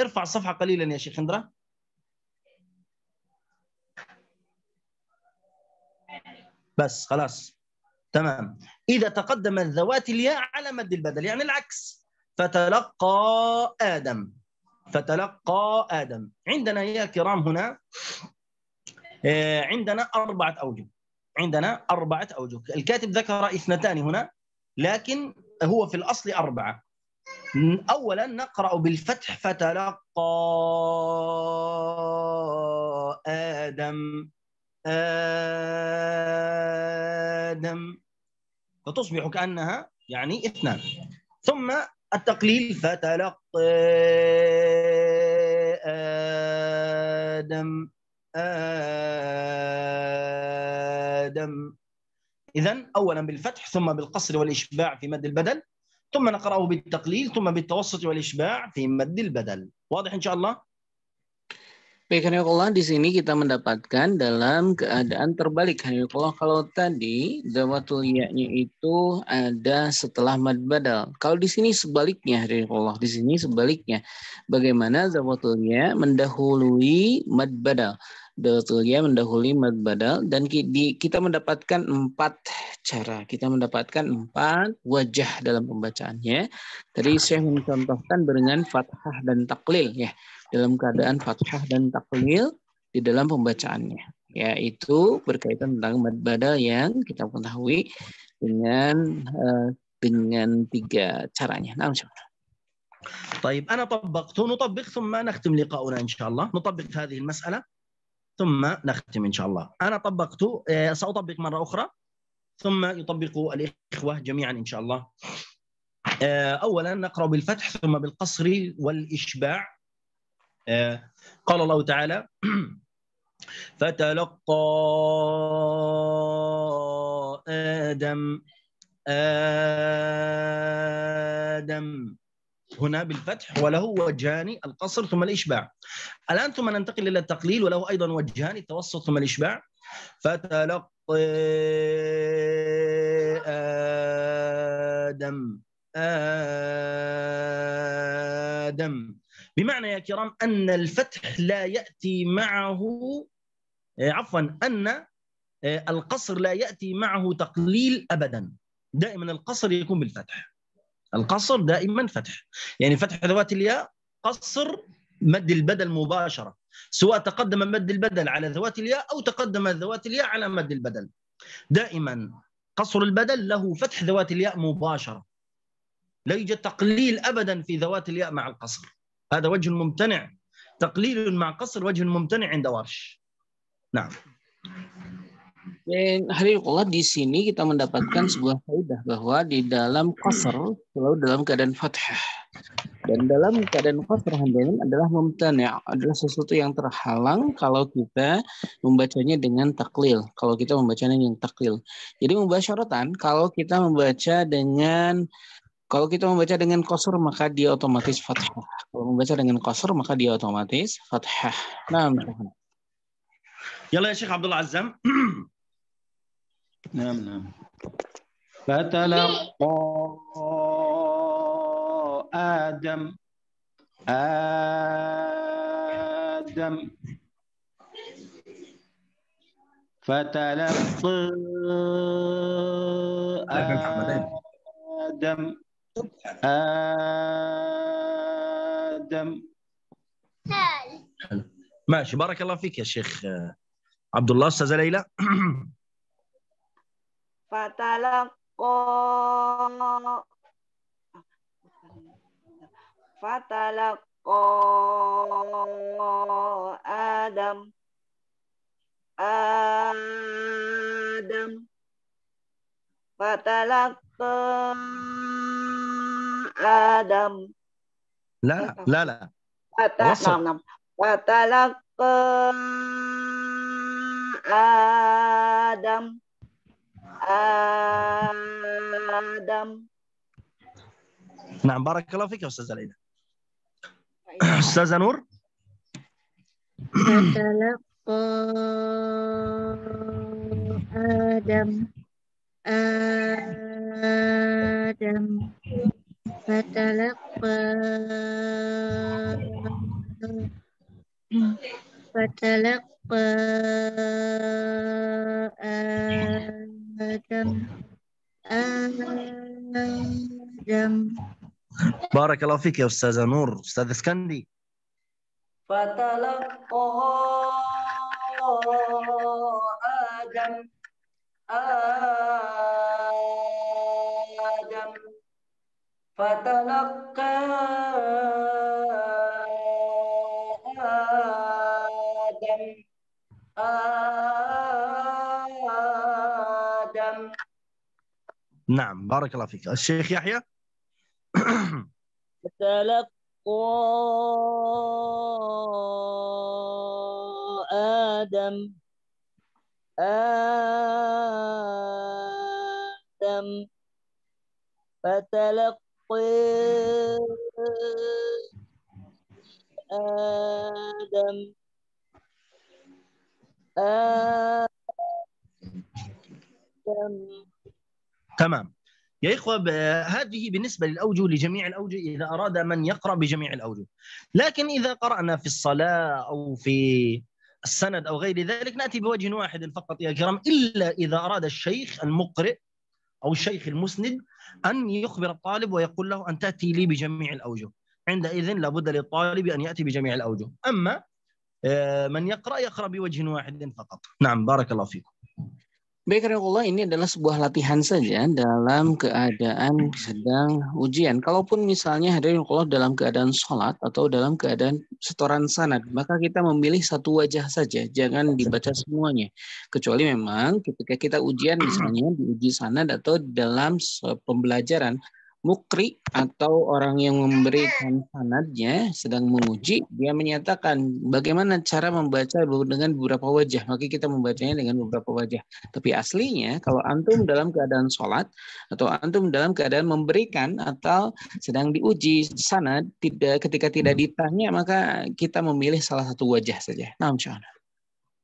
ارفع الصفحة قليلا يا شيخ اندرا بس خلاص. تمام. إذا تقدم ذوات الياء على مد البدل يعني العكس. فتلقى آدم. فتلقى آدم. عندنا يا كرام هنا آه، عندنا أربعة أوجه. عندنا أربعة أوجه. الكاتب ذكر اثنتان هنا لكن هو في الأصل أربعة. أولا نقرأ بالفتح فتلقى آدم آدم. فتصبح كأنها يعني اثنان. ثم التقليل فتلقى آدم. آدم إذا أولا بالفتح ثم بالقصر والإشباع في مد البدل ثم نقرأه بالتقليل ثم بالتوسط والإشباع في مد البدل واضح إن شاء الله Baik, Hanikullah, di sini kita mendapatkan dalam keadaan terbalik. Hanikullah, kalau tadi zawatul ya-nya itu ada setelah mad badal. Kalau di sini sebaliknya, Hanikullah, di sini sebaliknya. Bagaimana zawatul ya mendahului mad badal. Zawatul ya mendahului mad badal dan ki- di- kita mendapatkan empat cara. Kita mendapatkan empat wajah dalam pembacaannya. Tadi saya mencontohkan dengan fathah dan taklil ya dalam keadaan fathah dan taklil di dalam pembacaannya yaitu berkaitan tentang mad badal yang kita ketahui dengan eh, dengan tiga caranya. Nah, insya-Allah. طيب أنا طبقت نطبق ثم نختم لقاؤنا إن شاء الله نطبق هذه المسألة ثم نختم إن شاء الله. أنا طبقت آه، سأطبق مرة أخرى ثم يطبق الإخوة جميعا إن شاء الله. آه، أولا نقرأ بالفتح ثم بالقصر والإشباع. آه، قال الله تعالى فتلقى آدم آدم هنا بالفتح وله وجهان القصر ثم الإشباع. الآن ثم ننتقل إلى التقليل وله أيضا وجهان التوسط ثم الإشباع. فتلقى آدم آدم. بمعنى يا كرام أن الفتح لا يأتي معه آه، عفوا أن آه، القصر لا يأتي معه تقليل أبدا. دائما القصر يكون بالفتح. القصر دائما فتح. يعني فتح ذوات الياء قصر مد البدل مباشرة. سواء تقدم مد البدل على ذوات الياء أو تقدم ذوات الياء على مد البدل. دائما قصر البدل له فتح ذوات الياء مباشرة. لا يوجد تقليل أبدا في ذوات الياء مع القصر. هذا وجه ممتنع. تقليل مع قصر وجه ممتنع عند ورش نعم. Dan Harikullah di sini kita mendapatkan sebuah kaidah bahwa di dalam qasr selalu dalam keadaan fathah. Dan dalam keadaan qasr hamdain adalah mumtani' adalah sesuatu yang terhalang kalau kita membacanya dengan taklil. Kalau kita membacanya dengan taklil. Jadi mubasyaratan kalau kita membaca dengan kalau kita membaca dengan qasr maka dia otomatis fathah. Kalau membaca dengan qasr maka dia otomatis fathah. Nah, يلا يا شيخ عبد الله عزام نعم نعم. فتلقى آدم آدم. فتلقى آدم آدم. ماشي بارك الله فيك يا شيخ آه، عبد الله أستاذة ليلى. Fatalaqa Fatalaqa Adam Adam Fatalaqa Adam لا لا لا Fata, وسط. Adam نعم بارك الله فيك يا استاذه ليلى أستاذة نور؟ فتلقى آدم آدم. فتلقى فتلقى آدم. آدم بارك الله فيك يا استاذه نور استاذ اسكندي فتلقى آدم آدم فتلقى آدم آدم نعم بارك الله فيك. الشيخ يحيى؟ فتلقى آدم. آدم. فتلقى آدم. آدم. تمام. يا إخوة هذه بالنسبة للأوجه لجميع الأوجه إذا أراد من يقرأ بجميع الأوجه. لكن إذا قرأنا في الصلاة أو في السند أو غير ذلك نأتي بوجه واحد فقط يا كرام إلا إذا أراد الشيخ المقرئ أو الشيخ المسند أن يخبر الطالب ويقول له أن تأتي لي بجميع الأوجه. عندئذ لابد للطالب أن يأتي بجميع الأوجه. أما آه، من يقرأ يقرأ بوجه واحد فقط. نعم بارك الله فيكم. Baik, Allah ini adalah sebuah latihan saja dalam keadaan sedang ujian. Kalaupun misalnya hadirin Allah dalam keadaan sholat atau dalam keadaan setoran sanad, maka kita memilih satu wajah saja, jangan dibaca semuanya. Kecuali memang ketika kita ujian misalnya diuji sanad atau dalam pembelajaran mukri atau orang yang memberikan sanadnya sedang menguji, dia menyatakan bagaimana cara membaca dengan beberapa wajah, maka kita membacanya dengan beberapa wajah. Tapi aslinya kalau antum dalam keadaan sholat atau antum dalam keadaan memberikan atau sedang diuji sana tidak ketika tidak ditanya maka kita memilih salah satu wajah saja. Nah, insyaallah.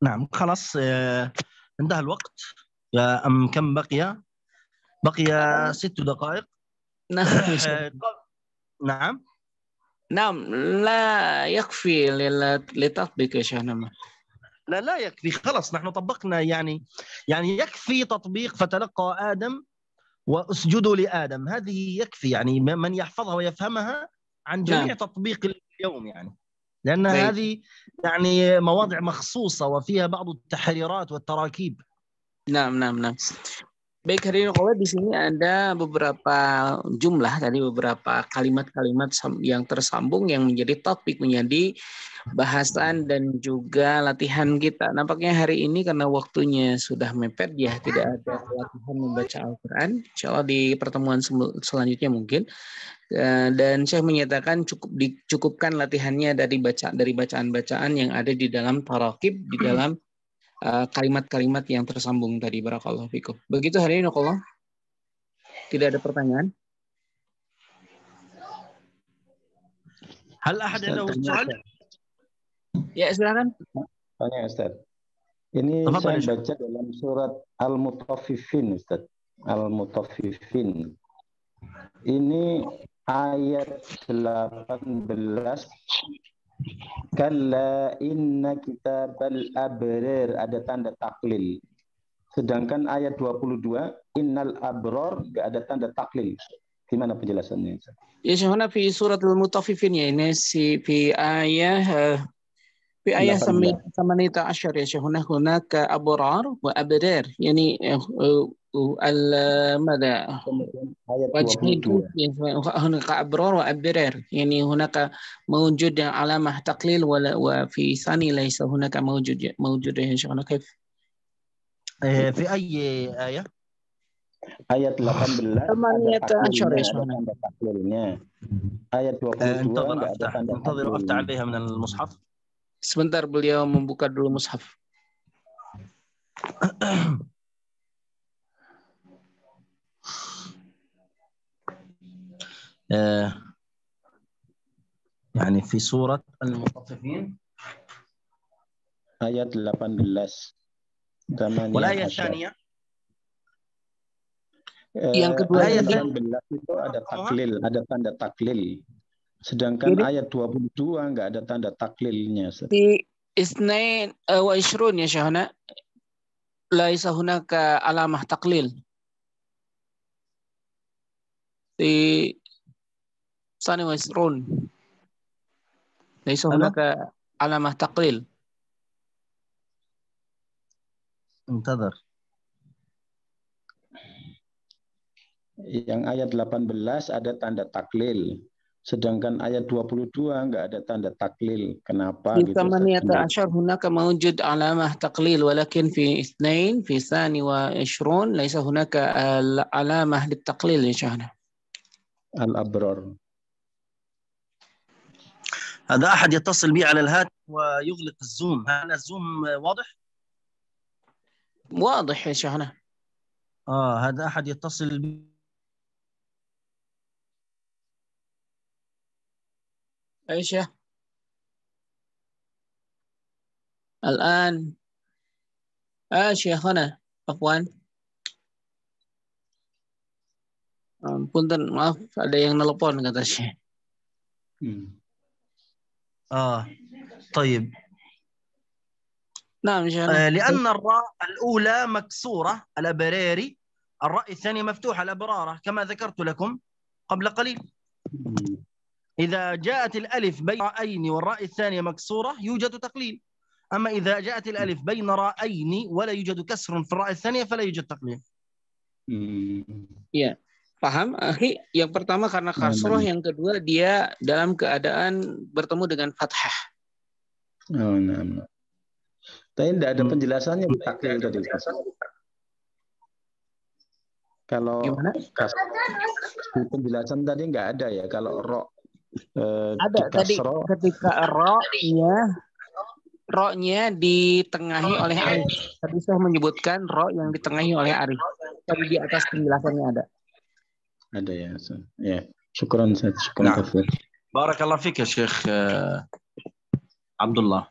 نعم خلاص آه، انتهى الوقت يا أم كم بقي بقي ست دقائق آه، نعم nah, لا يكفي لتطبيق يا شيخنا. لا لا يكفي خلاص نحن طبقنا يعني يعني يكفي تطبيق فتلقى آدم واسجدوا لآدم هذه يكفي يعني من يحفظها ويفهمها عن جميع نعم. تطبيق اليوم يعني لأن طيب. هذه يعني مواضع مخصوصة وفيها بعض التحريرات والتراكيب Nah, nah, nah. Baik, hadirin Allah di sini ada beberapa jumlah tadi beberapa kalimat-kalimat yang tersambung yang menjadi topik menjadi bahasan dan juga latihan kita. Nampaknya hari ini karena waktunya sudah mepet ya tidak ada latihan membaca Al-Qur'an. Insya Allah di pertemuan selanjutnya mungkin Eh, dan saya menyatakan cukup dicukupkan latihannya dari baca dari bacaan-bacaan yang ada di dalam tarakib di dalam Eh, kalimat-kalimat yang tersambung tadi barakallahu fikum. Begitu hari ini Allah. Tidak ada pertanyaan? Hal ada? Ya, silakan. Tanya Ustaz. Ini Apa saya Ustaz? baca dalam surat Al-Mutaffifin Ustaz. Al-Mutaffifin. Ini ayat 18 Kalla inna kitabal abrar ada tanda taklil. Sedangkan ayat 22 innal abror gak ada tanda taklil. Gimana penjelasannya? Ya Syahuna fi surat al-mutaffifin ya ini si fi ayah eh, fi ayah 18. sami samanita asyar ya Syahuna hunaka abrar wa abrar yani eh, eh, al ماذا Ayat وجهين 22. هناك أبرار وأبرار يعني هناك موجود علامة تقليل ولا وفي ثاني ليس هناك موجود موجود يا شيخنا كيف؟ آه، في أي آية؟ Ayat 18 ada ثمانية taklilnya, عشر يا ada شيخنا tanda taklilnya. Ayat 22 آه، انتظر nggak ada أفتح tanda انتظر أفتح taklilnya. عليها من المصحف Sebentar beliau membuka dulu mushaf. آه، يعني في سورة المطففين Ayat 18. Zamaniyah والآية Hasyar. الثانية Eh, Yang kedua ayat tadi- 18 itu ada taklil, ada tanda taklil. Sedangkan Jadi, ayat 22 nggak ada tanda taklilnya. Di isnain eh, wa isrun ya syahana Laisa hunaka alamah taklil. Di sani wa isrun. Laisa hunaka alamah taklil. Entadar. Yang ayat 18 ada tanda taklil. Sedangkan ayat 22 nggak ada tanda taklil. Kenapa في gitu Ustaz? ثمانية عشر هناك موجود علامة تقليل ولكن في اثنين في ثاني وعشرون ليس هناك آه، علامة للتقليل يا شيخنا Al-Abrar. هذا أحد يتصل بي على الهاتف ويغلق الزوم هل الزوم واضح؟ واضح يا شيخنا آه هذا أحد يتصل بي Aisyah. الآن شيخنا Afwan. Um, punten, maaf, ada yang nelpon kata Syekh. Hmm. آه طيب Syekh. آه لأن الراء الأولى مكسورة الأبراري الراء الثانية مفتوحة الأبرارة كما ذكرت لكم قبل قليل. إذا جاءت الألف بين راءين والراء الثانية مكسورة يوجد تقليل أما إذا جاءت الألف بين راءين ولا يوجد كسر في الراء الثانية فلا يوجد تقليل Hmm. Paham? Akhi, yang pertama karena kasroh, Aman. yang kedua dia dalam keadaan bertemu dengan fathah. Oh, nah, nah. Tapi tidak ada Hmm. penjelasannya di taklil tadi. Kalau Gimana? kas- di penjelasan tadi nggak ada ya. Kalau ro Uh, ada tadi ketika ro-nya ro-nya ditengahi oleh arif. Tadi saya menyebutkan ro yang ditengahi oleh arif. Tadi di atas penjelasannya ada. Ada ya. So, ya. Yeah. Syukran saya Syukran nah. kafir. Barakallah ya Syekh uh, Abdullah.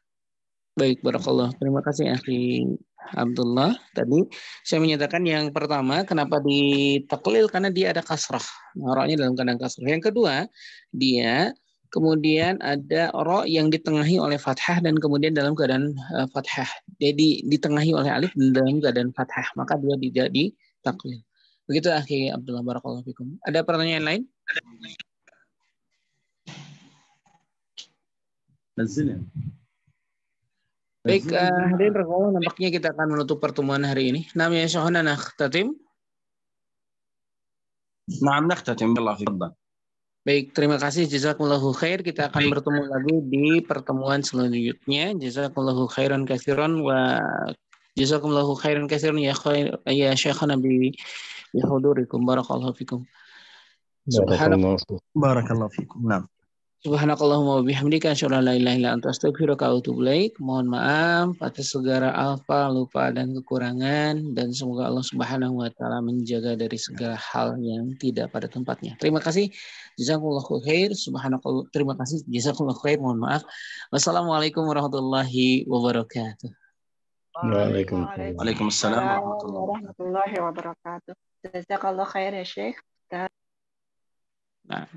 Baik, barakallah. Terima kasih akhi Abdullah. Tadi saya menyatakan yang pertama kenapa ditaklil karena dia ada kasrah. Ro-nya dalam keadaan kasrah. Yang kedua, dia kemudian ada ro yang ditengahi oleh fathah dan kemudian dalam keadaan eh, fathah. Jadi ditengahi oleh alif dan dalam keadaan fathah, maka dia tidak ditaklil. Begitu Akhi Abdullah barakallahu fikum. Ada pertanyaan lain? Nazilnya. Baik, uh, hadirin rekan nampaknya kita akan menutup pertemuan hari ini. Namanya Sohana Nakhtatim. Naam Nakhtatim, Allah Baik, terima kasih jazakumullahu khair. Kita akan Baik. bertemu lagi di pertemuan selanjutnya. Jazakumullahu khairan katsiran wa jazakumullahu khairan katsiran ya khair ya syekhana bi bihudurikum barakallahu fikum. Subhanallah. Barakallahu fikum. Naam. Subhanakallahumma bihamdika asyhadu an la ilaha illa anta astaghfiruka wa atubu. Mohon maaf atas segala alfa, lupa dan kekurangan dan semoga Allah Subhanahu wa taala menjaga dari segala hal yang tidak pada tempatnya. Terima kasih. Jazakallahu khair. Subhanakallah. Terima kasih. Jazakallahu khair. Mohon maaf. Wassalamualaikum warahmatullahi wabarakatuh. Waalaikumsalam. Waalaikumsalam warahmatullahi wabarakatuh. Jazakallahu khair ya Syekh. Nah,